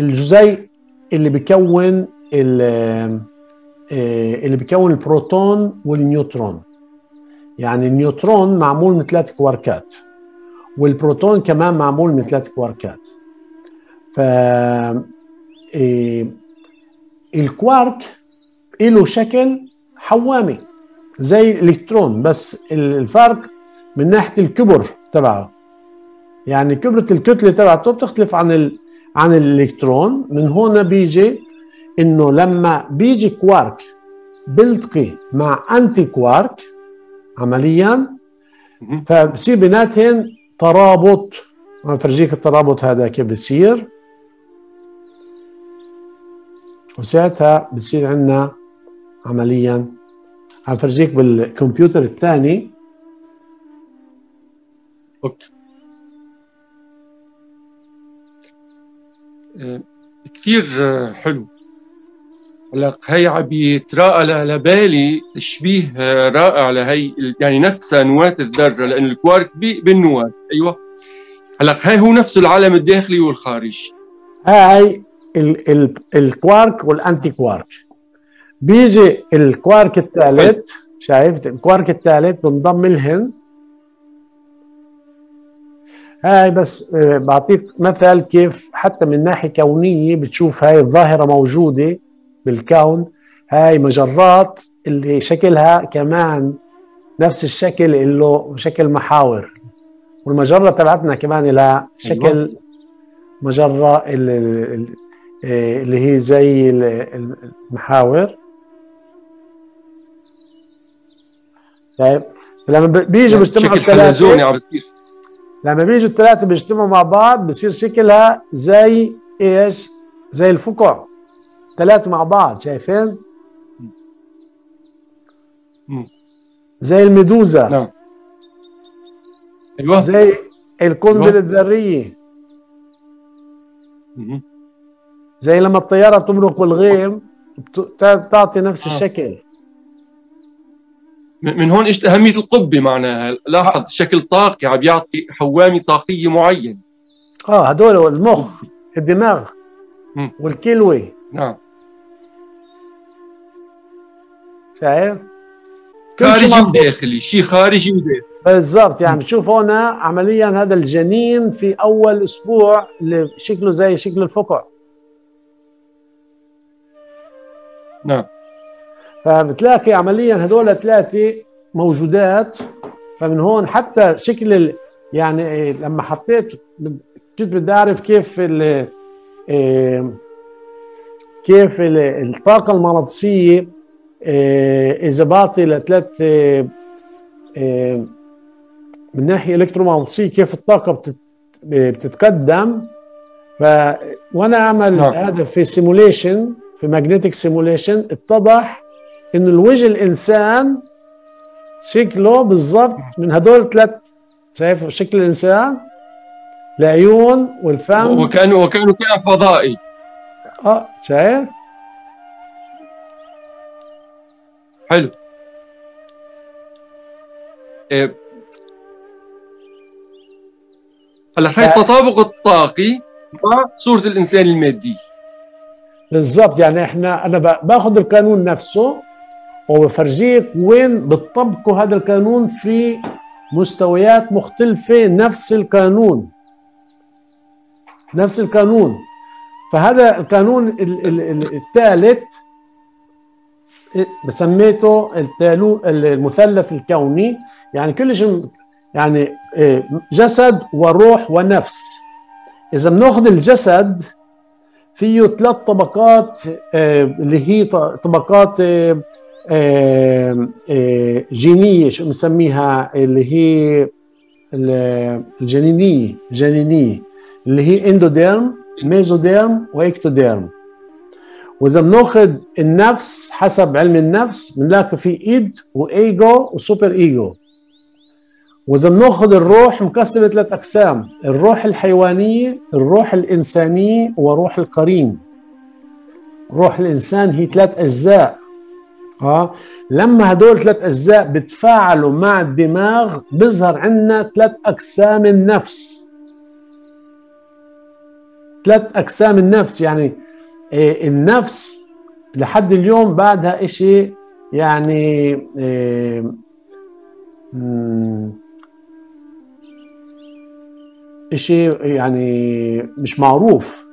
الجزيء اللي بيكون آه، اللي بيكون البروتون والنيوترون. يعني النيوترون معمول من ثلاث كواركات والبروتون كمان معمول من ثلاث كواركات. ف الكوارك له شكل حوامي زي الإلكترون بس الفرق من ناحية الكبر تبعه. يعني كبرة الكتلة تبعته بتختلف عن ال... عن الإلكترون. من هون بيجي إنه لما بيجي كوارك بيلتقي مع انتي كوارك عمليا فبصير بيناتهم ترابط. فرجيك الترابط هذا كيف بصير. وساعتها بصير عندنا عمليا. عم فرجيك بالكمبيوتر الثاني. أوكي. آه، كثير آه، حلو. هلا هي عم يتراءى لبالي تشبيه آه، رائع لهي يعني نفسها نواة الذرة لأن الكوارك بالنواة. أيوه. هلا هاي هو نفسه العالم الداخلي والخارجي. هاي ال ال الكوارك والأنتي كوارك. بيجي الكوارك الثالث شايف؟ الكوارك الثالث بنضم لهن. هاي بس آه، بعطيك مثل كيف حتى من ناحية كونية بتشوف هاي الظاهرة موجودة بالكون. هاي مجرات اللي شكلها كمان نفس الشكل اللي شكل محاور. والمجرة تبعتنا كمان لها شكل أيوة. مجرة اللي, آه، اللي هي زي المحاور. طيب. لما بيجوا بيجتمعوا الثلاثة عم بصير لما بيجوا الثلاثة بيجتمعوا مع بعض بصير شكلها زي إيش؟ زي الفقع ثلاثة مع بعض شايفين؟ زي الميدوزا نعم. أيوه. زي القنبله أيوة. الذرية. زي لما الطيارة بتمرق بالغيم بتعطي نفس آه. الشكل. من هون اجت أهمية القبة معناها لاحظ شكل طاقي عم يعطي حوامه طاقية معينة. آه هدول المخ الدماغ والكلوة. نعم. شايف؟ خارجي وداخلي شيء خارجي وداخلي. بالضبط يعني شوف هنا عمليا هذا الجنين في أول أسبوع اللي شكله زي شكل الفقع. نعم. فبتلاقي عمليا هذول ثلاثة موجودات فمن هون حتى شكل يعني لما حطيت كنت بدي أعرف كيف ال كيف الطاقة المغناطيسيه إذا بعطي لثلاث من ناحية الكترومغناطيسيه كيف الطاقة بتتقدم ف وأنا أعمل نعم. هذا في simulation في magnetic simulation اتضح انه الوجه الإنسان شكله بالضبط من هدول ثلاث شايف شكل الإنسان؟ العيون والفم. وكانه وكانه كائن فضائي. آه شايف؟ حلو. إيه. هلا هي التطابق الطاقي مع صورة الإنسان المادي. بالضبط يعني إحنا أنا باخذ القانون نفسه وبفرجيك وين بتطبقوا هذا القانون في مستويات مختلفة نفس القانون. نفس القانون. فهذا القانون الثالث بسميته المثلث الكوني. يعني كل شيء يعني إيه، جسد وروح ونفس. إذا بناخذ الجسد فيه ثلاث طبقات إيه، اللي هي طبقات إيه، جينية شو بنسميها اللي هي الجنينية جنينية اللي هي اندوديرم ميزوديرم وإكتوديرم. وإذا بناخذ النفس حسب علم النفس بنلاقي في إيد وإيجو وسوبر إيجو. وإذا بناخذ الروح مقسمه ثلاث أقسام الروح الحيوانية الروح الإنسانية وروح القرين. روح الإنسان هي ثلاث أجزاء. آه لما هدول ثلاث أجزاء بتفاعلوا مع الدماغ بيظهر عندنا ثلاث أقسام النفس. ثلاث أقسام النفس يعني إيه النفس لحد اليوم بعدها إشي يعني إيه إشي يعني مش معروف.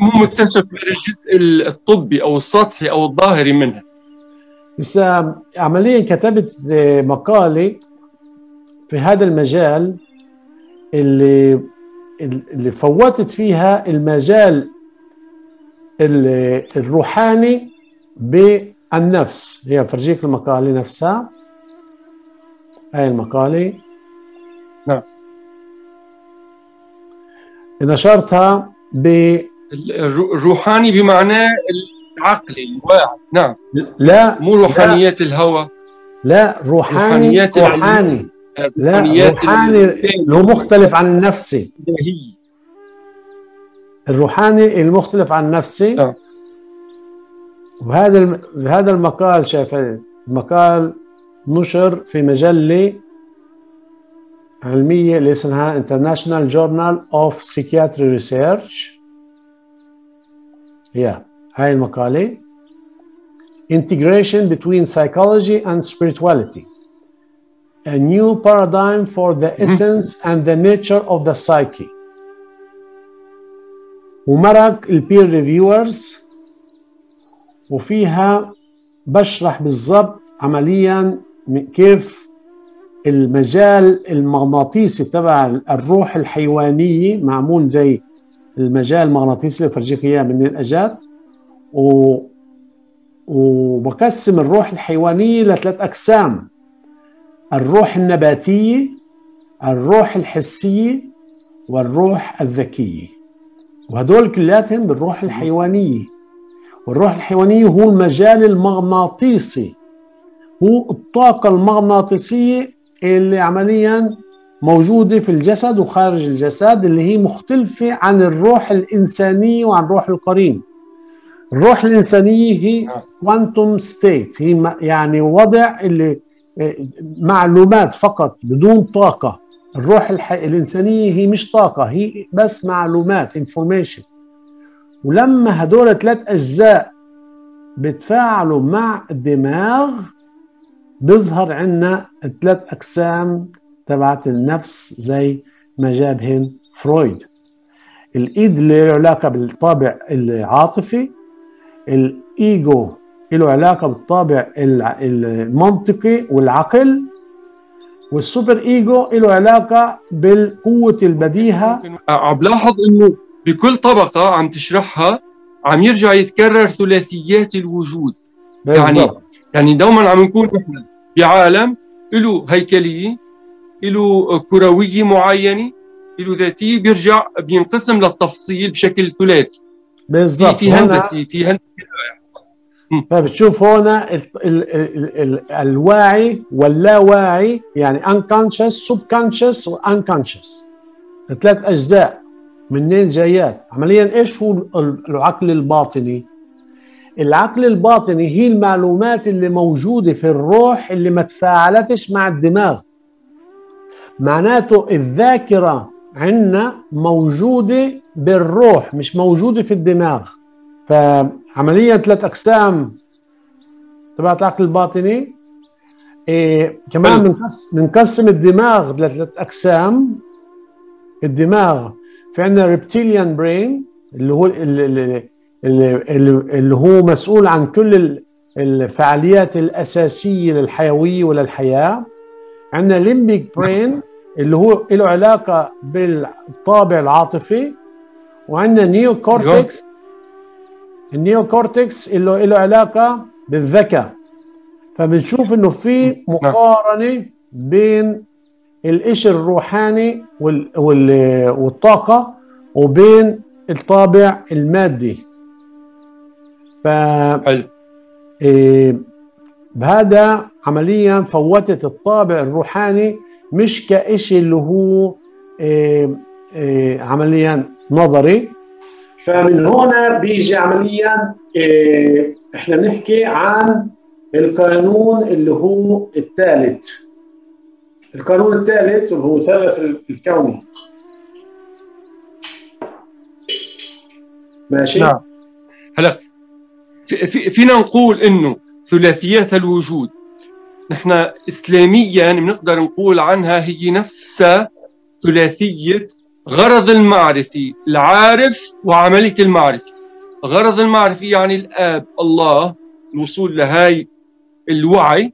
مو مكتشف الجزء الطبي أو السطحي أو الظاهري منها. هسه عمليا كتبت مقالة في هذا المجال اللي اللي فوتت فيها المجال الروحاني بالنفس. هي فرجيك المقالة نفسها. هاي المقالة. نعم. نشرتها ب الروحاني بمعنى العقلي الواعي. نعم. لا مو روحانيات الهوى. لا روحاني روحانيات روحاني. لا روحاني اللي هو مختلف عن النفسي هي الروحاني المختلف عن النفسي آه. وهذا هذا المقال شايف المقال نشر في مجلة علمية اللي اسمها International Journal of Psychiatry Research. يا هاي المقالة. Integration between psychology and spirituality. A new paradigm for the essence and the nature of the psyche. ومرق البير ريفيورز وفيها بشرح بالضبط عمليا كيف المجال المغناطيسي تبع الروح الحيوانية معمول زي المجال المغناطيسي اللي فرجيك إياه من الأجات. و وبقسم الروح الحيوانية لثلاث أقسام. الروح النباتية الروح الحسية والروح الذكية. وهدول كلياتهم بالروح الحيوانية. والروح الحيوانية هو المجال المغناطيسي. هو الطاقة المغناطيسية اللي عمليا موجودة في الجسد وخارج الجسد اللي هي مختلفة عن الروح الإنسانية وعن روح القرين. الروح الإنسانية هي quantum state هي يعني وضع اللي معلومات فقط بدون طاقة. الروح الح... الإنسانية هي مش طاقة هي بس معلومات information ولما هدول ثلاث أجزاء بتفاعلوا مع الدماغ بيظهر عندنا ثلاث أقسام تبعت النفس زي ما جابهن فرويد. ال id اللي له علاقة بالطابع العاطفي الإيجو له علاقة بالطابع المنطقي والعقل. وال super ego له علاقة بالقوة البديهه عم بلاحظ إنه بكل طبقة عم تشرحها عم يرجع يتكرر ثلاثيات الوجود. بالزبط. يعني يعني دوما عم نكون نحن بعالم له هيكليه له كروية معينة له ذاتية بيرجع بينقسم للتفصيل بشكل ثلاثي. بالضبط. في هندسي في هندسي فبتشوف هنا ال ال ال ال الواعي واللاواعي يعني unconscious subconscious unconscious. ثلاث أجزاء منين جايات؟ عمليا إيش هو العقل الباطني؟ العقل الباطني هي المعلومات اللي موجودة في الروح اللي ما تفاعلتش مع الدماغ. معناته الذاكرة عندنا موجودة بالروح مش موجودة في الدماغ. فعمليا ثلاث أقسام تبعت العقل الباطني إيه كمان بنقسم بنقسم الدماغ لثلاث أقسام. الدماغ في عندنا reptilian brain اللي هو اللي, اللي, اللي هو مسؤول عن كل الفعاليات الأساسية للحيوية وللحياة. عندنا limbic brain اللي هو له علاقة بالطابع العاطفي. وعندنا neocortex ال neocortex اللي له علاقة بالذكاء. فبنشوف إنه في مقارنة بين الإشي الروحاني وال وال والطاقة وبين الطابع المادي. ف إيه بهذا عمليا فوتت الطابع الروحاني مش كإشي اللي هو إيه إيه عمليا نظري. فمن هنا بيجي عمليا إيه إحنا بنحكي عن القانون اللي هو الثالث. القانون الثالث اللي هو ثالث الكوني. ماشي؟ نعم. هلا في فينا نقول إنه ثلاثيات الوجود. نحن اسلاميا بنقدر نقول عنها هي نفسها ثلاثية غرض المعرفي العارف وعملية المعرفة. غرض المعرفي يعني الآب الله الوصول لهاي الوعي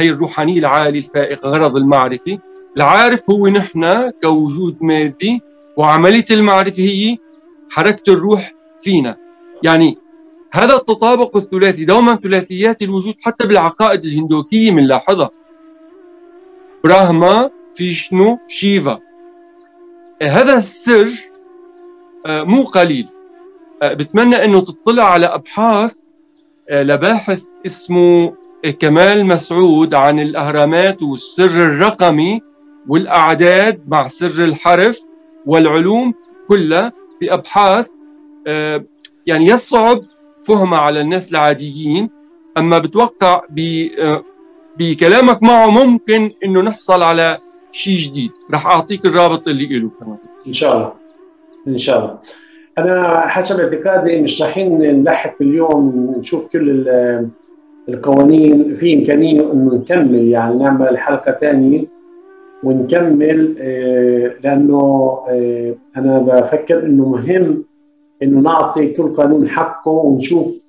هي الروحانية العالية الفائقة غرض المعرفة. العارف هو نحن كوجود مادي وعملية المعرفة هي حركة الروح فينا. يعني هذا التطابق الثلاثي دوما ثلاثيات الوجود حتى بالعقائد الهندوكية بنلاحظها براهما فيشنو شيفا. هذا السر مو قليل. بتمنى إنه تطلع على أبحاث لباحث اسمه كمال مسعود عن الأهرامات والسر الرقمي والأعداد مع سر الحرف والعلوم كلها في أبحاث يعني يصعب فهمها على الناس العاديين. أما بتوقع بكلامك معه ممكن أنه نحصل على شيء جديد. رح أعطيك الرابط اللي له كمان. إن شاء الله. إن شاء الله. أنا حسب اعتقادي مش رايحين نلحق اليوم نشوف كل القوانين. في إمكانية إنه نكمل يعني نعمل حلقة ثانية ونكمل آه، لأنه آه، أنا بفكر إنه مهم إنه نعطي كل قانون حقه ونشوف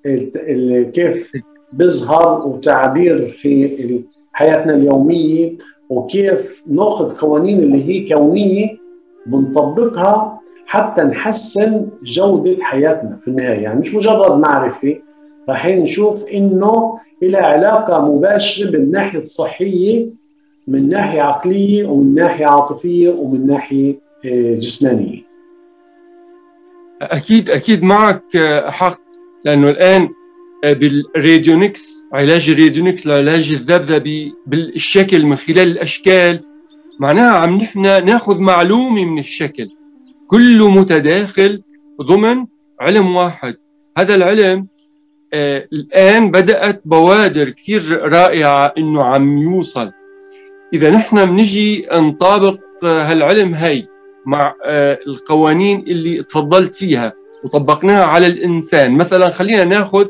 كيف بيظهر وتعبير في حياتنا اليومية. وكيف ناخذ قوانين اللي هي كونية بنطبقها حتى نحسن جودة حياتنا في النهاية. يعني مش مجرد معرفة راح نشوف إنه إلى علاقة مباشرة بالناحية الصحية من ناحية عقلية ومن ناحية عاطفية ومن ناحية آه، جسمانية. أكيد أكيد معك آه، حق لأنه الآن بال radionics علاج ال radionics لعلاج الذبذبي بالشكل من خلال الأشكال. معناها عم نحن ناخذ معلومة من الشكل. كله متداخل ضمن علم واحد. هذا العلم آه الآن بدأت بوادر كثير رائعة إنه عم يوصل. إذا نحن بنجي نطابق هالعلم هي مع آه القوانين اللي تفضلت فيها وطبقناها على الإنسان. مثلا خلينا ناخذ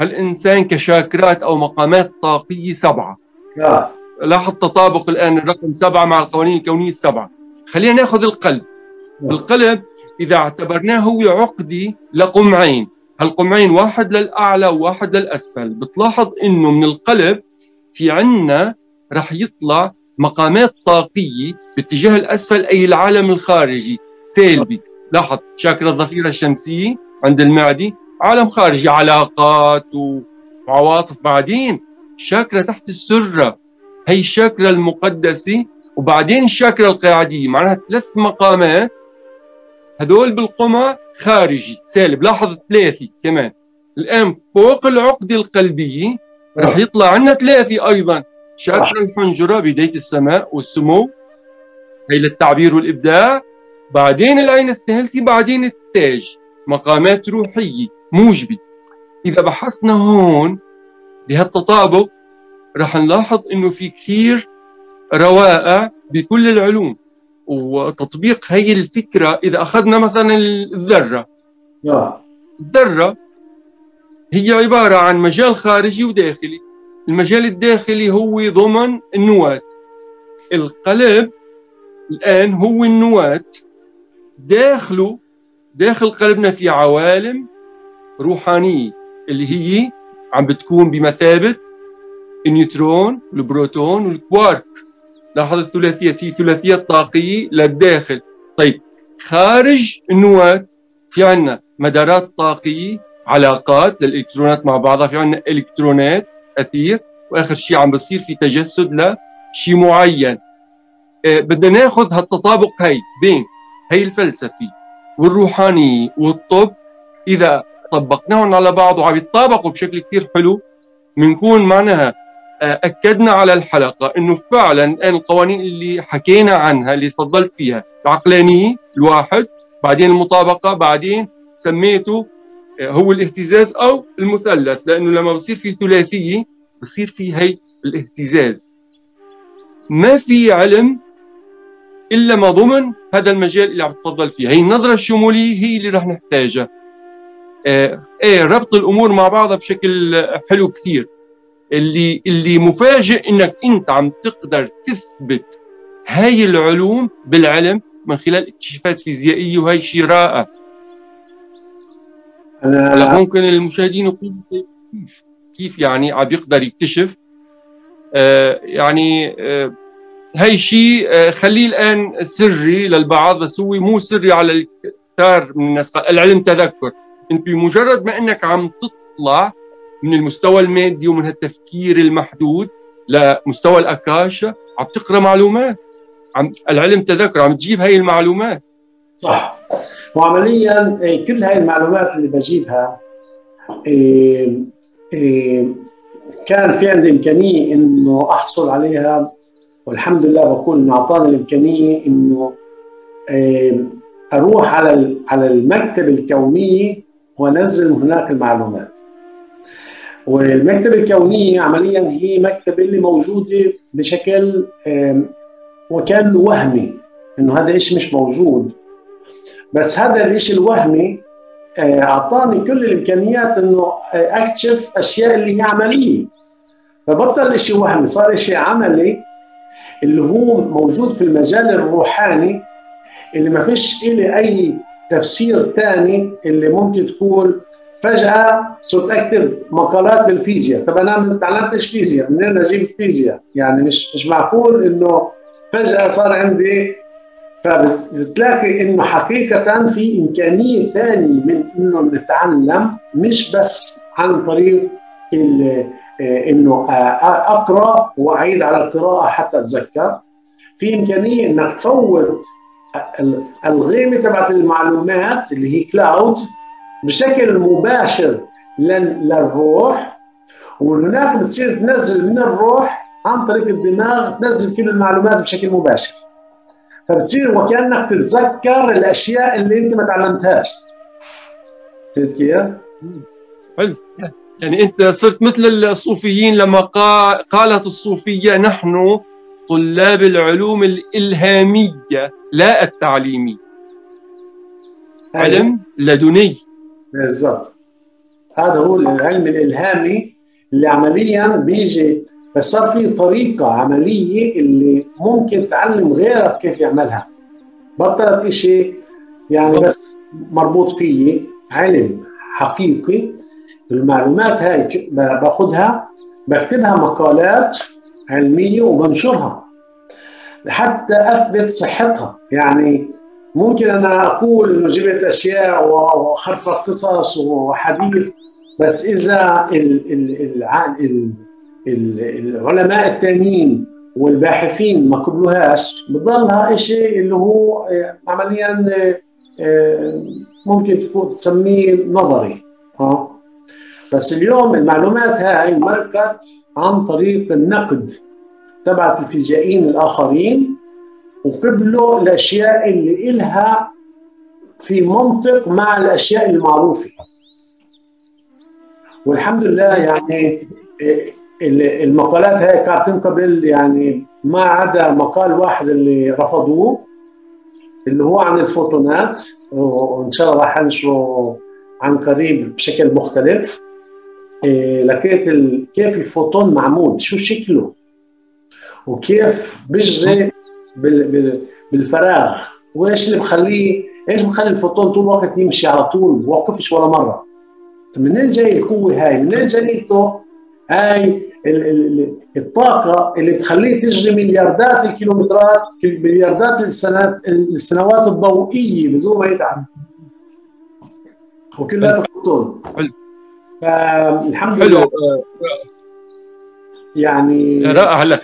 هالإنسان كشاكرات أو مقامات طاقية سبعة. آه. لاحظ تطابق الآن الرقم سبعة مع القوانين الكونية السبعة. خلينا ناخذ القلب. آه. القلب إذا اعتبرناه هو عقدي لقمعين. هالقمعين واحد للأعلى وواحد للأسفل. بتلاحظ إنه من القلب في عنا رح يطلع مقامات طاقية باتجاه الأسفل أي العالم الخارجي. سلبي لاحظ شاكر الظفيرة الشمسية عند المعدي. عالم خارجي علاقات وعواطف بعدين شاكرة تحت السرة هي الشاكرة المقدسة وبعدين الشاكرة القاعدية. معناها ثلاث مقامات. هدول بالقمع خارجي. سالب لاحظ ثلاثة كمان. الآن فوق العقدة القلبية رح يطلع عنا ثلاثة أيضا. شاكرة الحنجرة بداية السماء والسمو. هي للتعبير والإبداع. بعدين العين الثالثة بعدين التاج. مقامات روحية. موجبة إذا بحثنا هون بهالتطابق رح نلاحظ إنه في كثير روائع بكل العلوم وتطبيق هي الفكرة. إذا أخذنا مثلا الذرة. الذرة هي عبارة عن مجال خارجي وداخلي. المجال الداخلي هو ضمن النواة. القلب الآن هو النواة. داخله داخل قلبنا في عوالم روحانيه اللي هي عم بتكون بمثابة النيوترون والبروتون والكوارك لاحظ الثلاثية؟ هي ثلاثيه طاقيه للداخل. طيب خارج النواه في عندنا مدارات طاقية علاقات للإلكترونات مع بعضها في عندنا إلكترونات أثير وآخر شيء عم بصير في تجسد لشيء معين. آه بدنا ناخذ هالتطابق هي بين هي الفلسفي والروحاني والطب. إذا طبقناهم على بعض وعم يتطابقوا بشكل كثير حلو بنكون معناها آه، أكدنا على الحلقة إنه فعلا القوانين اللي حكينا عنها اللي تفضلت فيها العقلانية الواحد بعدين المطابقة بعدين سميته آه، هو الاهتزاز أو المثلث لأنه لما بصير في ثلاثية بصير في هي الاهتزاز. ما في علم إلا ما ضمن هذا المجال اللي عم تفضل فيه هي النظرة الشمولية هي اللي رح نحتاجها. إيه ربط الأمور مع بعضها بشكل حلو كثير. اللي اللي مفاجئ إنك أنت عم تقدر تثبت هاي العلوم بالعلم من خلال اكتشافات فيزيائية وهي شيء رائع. أنا ممكن المشاهدين يقولوا كيف؟ كيف يعني عم يقدر يكتشف؟ آه يعني آه هي شيء آه، خليه الآن سري للبعض بس هو مو سري على الكثار من الناس العلم تذكر. إنت بمجرد ما إنك عم تطلع من المستوى المادي ومن التفكير المحدود لمستوى الأكاشا عم تقرأ معلومات. عم العلم تذكر عم تجيب هاي المعلومات. صح. وعمليا إيه، كل هاي المعلومات اللي بجيبها إيه إيه كان في عندي إمكانية إنه أحصل عليها والحمد لله بقول انه اعطاني الإمكانية إنه أروح على على المكتب الكونيه وانزل هناك المعلومات. والمكتب الكونيه عمليا هي مكتب اللي موجوده بشكل وكان وهمي إنه هذا الشيء مش موجود بس هذا الشيء الوهمي آه، أعطاني كل الإمكانيات إنه آه، اكتشف أشياء اللي هي عملية فبطل شيء وهمي صار شيء عملي اللي هو موجود في المجال الروحاني اللي ما فيش إلي أي تفسير ثاني اللي ممكن تقول فجأة صرت أكتب مقالات بالفيزياء طب أنا ما تعلمتش فيزياء منين أجيب فيزياء؟ يعني مش مش معقول إنه فجأة صار عندي فبتلاقي إنه حقيقة في إمكانية ثانية من إنه نتعلم مش بس عن طريق آه، إنه آه، أقرأ وأعيد على القراءة حتى أتذكر. في إمكانية إنك تفوت الغيمة تبعت المعلومات اللي هي كلاود بشكل مباشر للروح وهناك بتصير تنزل من الروح عن طريق الدماغ تنزل كل المعلومات بشكل مباشر. فبتصير وكأنك تتذكر الأشياء اللي أنت ما تعلمتهاش. فهمت كيف؟ حلو. يعني أنت صرت مثل الصوفيين لما قالت الصوفية نحن طلاب العلوم الإلهامية لا التعليمية. علم لدني. بالضبط. هذا هو العلم الإلهامي اللي عمليا بيجي بس صار في طريقة عملية اللي ممكن تعلم غيرك كيف يعملها. بطلت إشي يعني بس مربوط فيي علم حقيقي. المعلومات هاي باخذها بكتبها مقالات علمية وبنشرها. لحتى أثبت صحتها. يعني ممكن أنا أقول إنه جبت أشياء وخرفت قصص وحديث بس إذا ال ال ال ال العلماء الثانيين والباحثين ما قبلوهاش بضلها شيء اللي هو عمليا آه، ممكن تكون تسميه نظري. ها؟ بس اليوم المعلومات هاي مركت عن طريق النقد. تبعت الفيزيائيين الآخرين وقبلوا الأشياء اللي إلها في منطق مع الأشياء المعروفة والحمد لله يعني المقالات هاي كانت تنقبل يعني ما عدا مقال واحد اللي رفضوه اللي هو عن الفوتونات وإن شاء الله راح أنشره عن قريب بشكل مختلف إيه لقيت. كيف الفوتون معمول شو شكله وكيف. بال... بالفراغ؟ وإيش اللي بخليه إيش بخلي الفوتون طول الوقت يمشي على طول؟ بوقفش ولا مرة. منين جاي القوة هاي؟ منين جايته هاي ال... ال... الطاقة اللي بتخليه تجري ملياردات الكيلومترات ملياردات السنوات السنوات الضوئية بدون ما يتعب وكلها فوتون. فالحمد حلو. لله. يعني رائع. هلا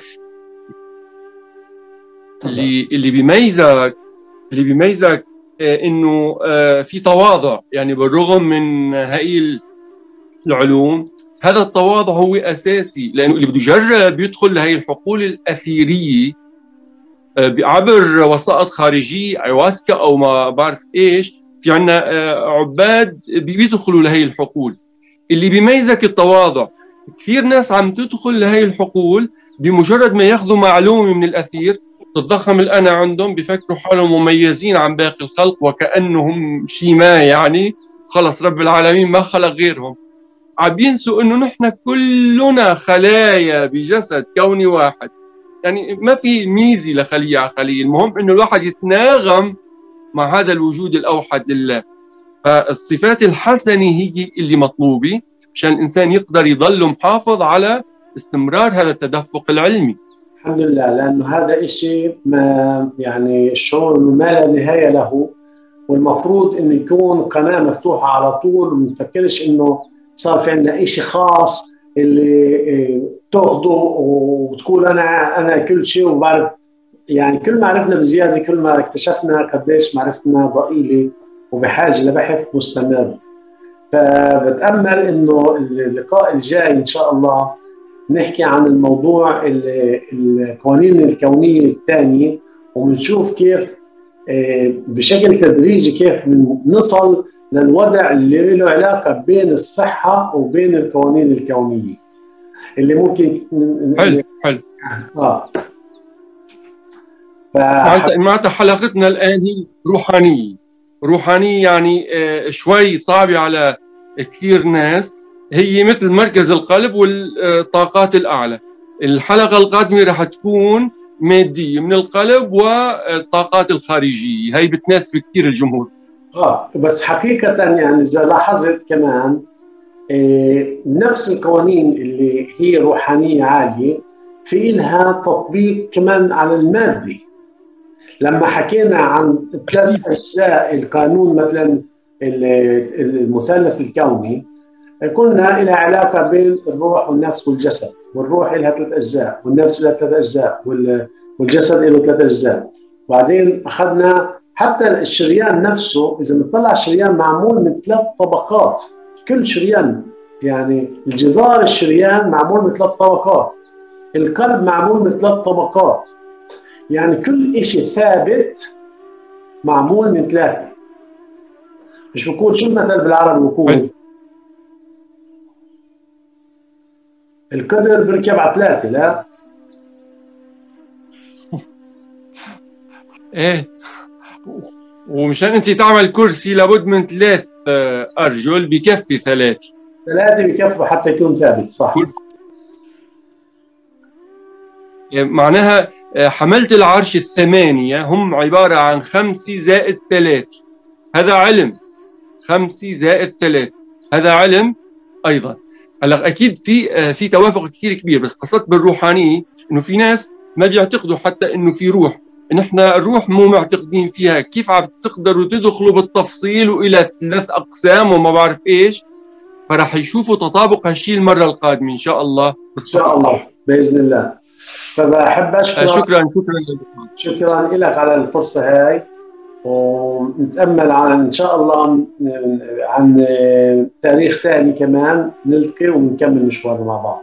اللي اللي بيميزك اللي بيميزك آه، إنه آه، في تواضع. يعني بالرغم من هاي العلوم هذا التواضع هو أساسي. لأنه اللي بده يجرب يدخل لهي الحقول الأثيرية آه، عبر وسائط خارجية أيواسكا أو ما بعرف إيش في عندنا عباد بيدخلوا لهي الحقول. اللي بيميزك التواضع كثير ناس عم تدخل لهي الحقول بمجرد ما ياخذوا معلومة من الأثير تتضخم الانا عندهم بفكروا حالهم مميزين عن باقي الخلق وكأنهم شيء ما يعني. خلص رب العالمين ما خلق غيرهم. عم ينسوا إنه نحن كلنا خلايا بجسد كوني واحد. يعني ما في ميزة لخليه على خليه المهم إنه الواحد يتناغم مع هذا الوجود الأوحد لله. فالصفات الحسنة هي اللي مطلوبة مشان الإنسان يقدر يضل محافظ على استمرار هذا التدفق العلمي. الحمد لله لأنه هذا شيء ما يعني الشعور ما لا نهاية له والمفروض إنه يكون قناة مفتوحة على طول وما نفكرش إنه صار في عندنا شيء خاص اللي تأخذه وتقول أنا أنا كل شيء وبعرف. يعني كل ما عرفنا بزيادة كل ما اكتشفنا قديش معرفتنا ضئيلة وبحاجة لبحث مستمر. فبتأمل إنه اللقاء الجاي إن شاء الله نحكي عن الموضوع القوانين الكونية الثانية وبنشوف كيف آه، بشكل تدريجي كيف نصل للوضع اللي له علاقة بين الصحة وبين القوانين الكونية. اللي ممكن حلو حلو. آه. معناتها حلقتنا الآن هي روحانية. روحانية يعني آه، شوي صعبة على كثير ناس. هي مثل مركز القلب والطاقات الأعلى. الحلقة القادمة رح تكون مادية من القلب والطاقات الخارجية. هي بتناسب كثير الجمهور. آه بس حقيقة يعني إذا لاحظت كمان إيه نفس القوانين اللي هي روحانية عالية في لها تطبيق كمان على المادي لما حكينا عن ثلاث أجزاء القانون مثلا المثلث الكوني قلنا إلى علاقة بين الروح والنفس والجسد والروح لها ثلاث أجزاء والنفس لها ثلاث أجزاء والجسد له ثلاث أجزاء. بعدين أخذنا حتى الشريان نفسه إذا بنطلع الشريان معمول من ثلاث طبقات كل شريان يعني الجدار الشريان معمول من ثلاث طبقات القلب معمول من ثلاث طبقات. يعني كل شيء ثابت معمول من ثلاثة. مش بقول شو المثل بالعربي؟ بقول القدر بركب على ثلاثة لا؟ إيه. ومشان أنت تعمل كرسي لابد من ثلاث آه، أرجل بكفي ثلاثة. ثلاثة بكفوا حتى يكون ثابت صح. يعني معناها آه، حملة العرش الثمانية هم عبارة عن خمسة زائد ثلاثة. هذا علم. خمسة زائد ثلاثة. هذا علم أيضا. هلا أكيد في آه، في توافق كثير كبير بس قصدت بالروحانيه إنه في ناس ما بيعتقدوا حتى إنه في روح. نحن الروح مو معتقدين فيها. كيف عم تقدروا تدخلوا بالتفصيل وإلى ثلاث أقسام وما بعرف إيش؟ فراح يشوفوا تطابق هالشيء المرة القادمة إن شاء الله. إن شاء الله بإذن الله. فبحب أشكرك. شكرا شكرا. شكرا لك على الفرصة هاي. ونتامل عن إن شاء الله عن تاريخ ثاني كمان نلتقي ونكمل مشوارنا مع بعض.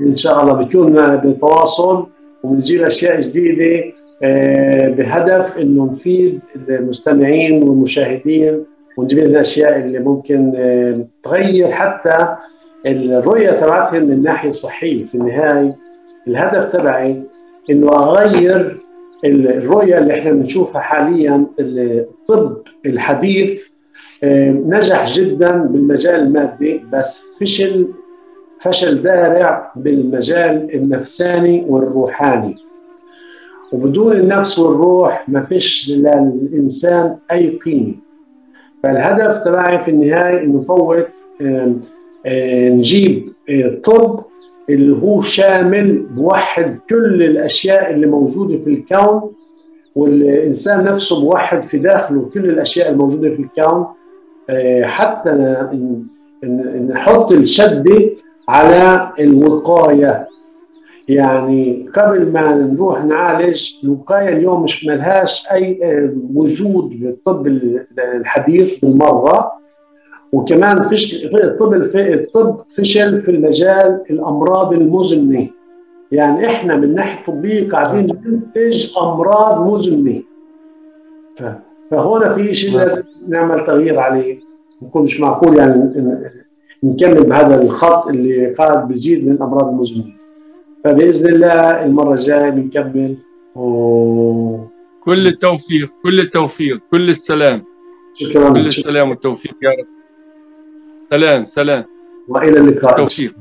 إن شاء الله بيكون بتواصل وبنجيب أشياء جديدة آه، بهدف إنه نفيد المستمعين والمشاهدين ونجيب لنا الاشياء اللي ممكن آه، تغير حتى الرؤية تبعتهم من ناحية صحية. في النهاية الهدف تبعي إنه أغير الرؤية اللي إحنا بنشوفها حاليا الطب الحديث آه، نجح جدا بالمجال المادي بس فشل فشل ذارع بالمجال النفساني والروحاني. وبدون النفس والروح ما فيش للإنسان أي قيمة. فالهدف تبعي في النهاية إنه نفوت نجيب طب اللي هو شامل بوحد كل الأشياء اللي موجودة في الكون والإنسان نفسه بوحد في داخله كل الأشياء الموجوده في الكون. آه، حتى نحط الشدة على الوقاية. يعني قبل ما نروح نعالج الوقاية اليوم مش ملهاش أي آه، وجود بالطب الحديث بالمرة. وكمان فيش الطب الطب فشل في المجال الأمراض المزمنة. يعني إحنا من ناحية طبية قاعدين ننتج أمراض مزمنة. فهنا في شيء لازم نعمل تغيير عليه. يكون مش معقول يعني نكمل بهذا الخط اللي قاعد بيزيد من الأمراض المزمنة. فبإذن الله المرة الجاية بنكمل و... كل التوفيق كل التوفيق كل السلام. شكرا. كل السلام والتوفيق يا رب. سلام سلام. وإلى اللقاء. توفيق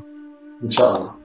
إن شاء الله.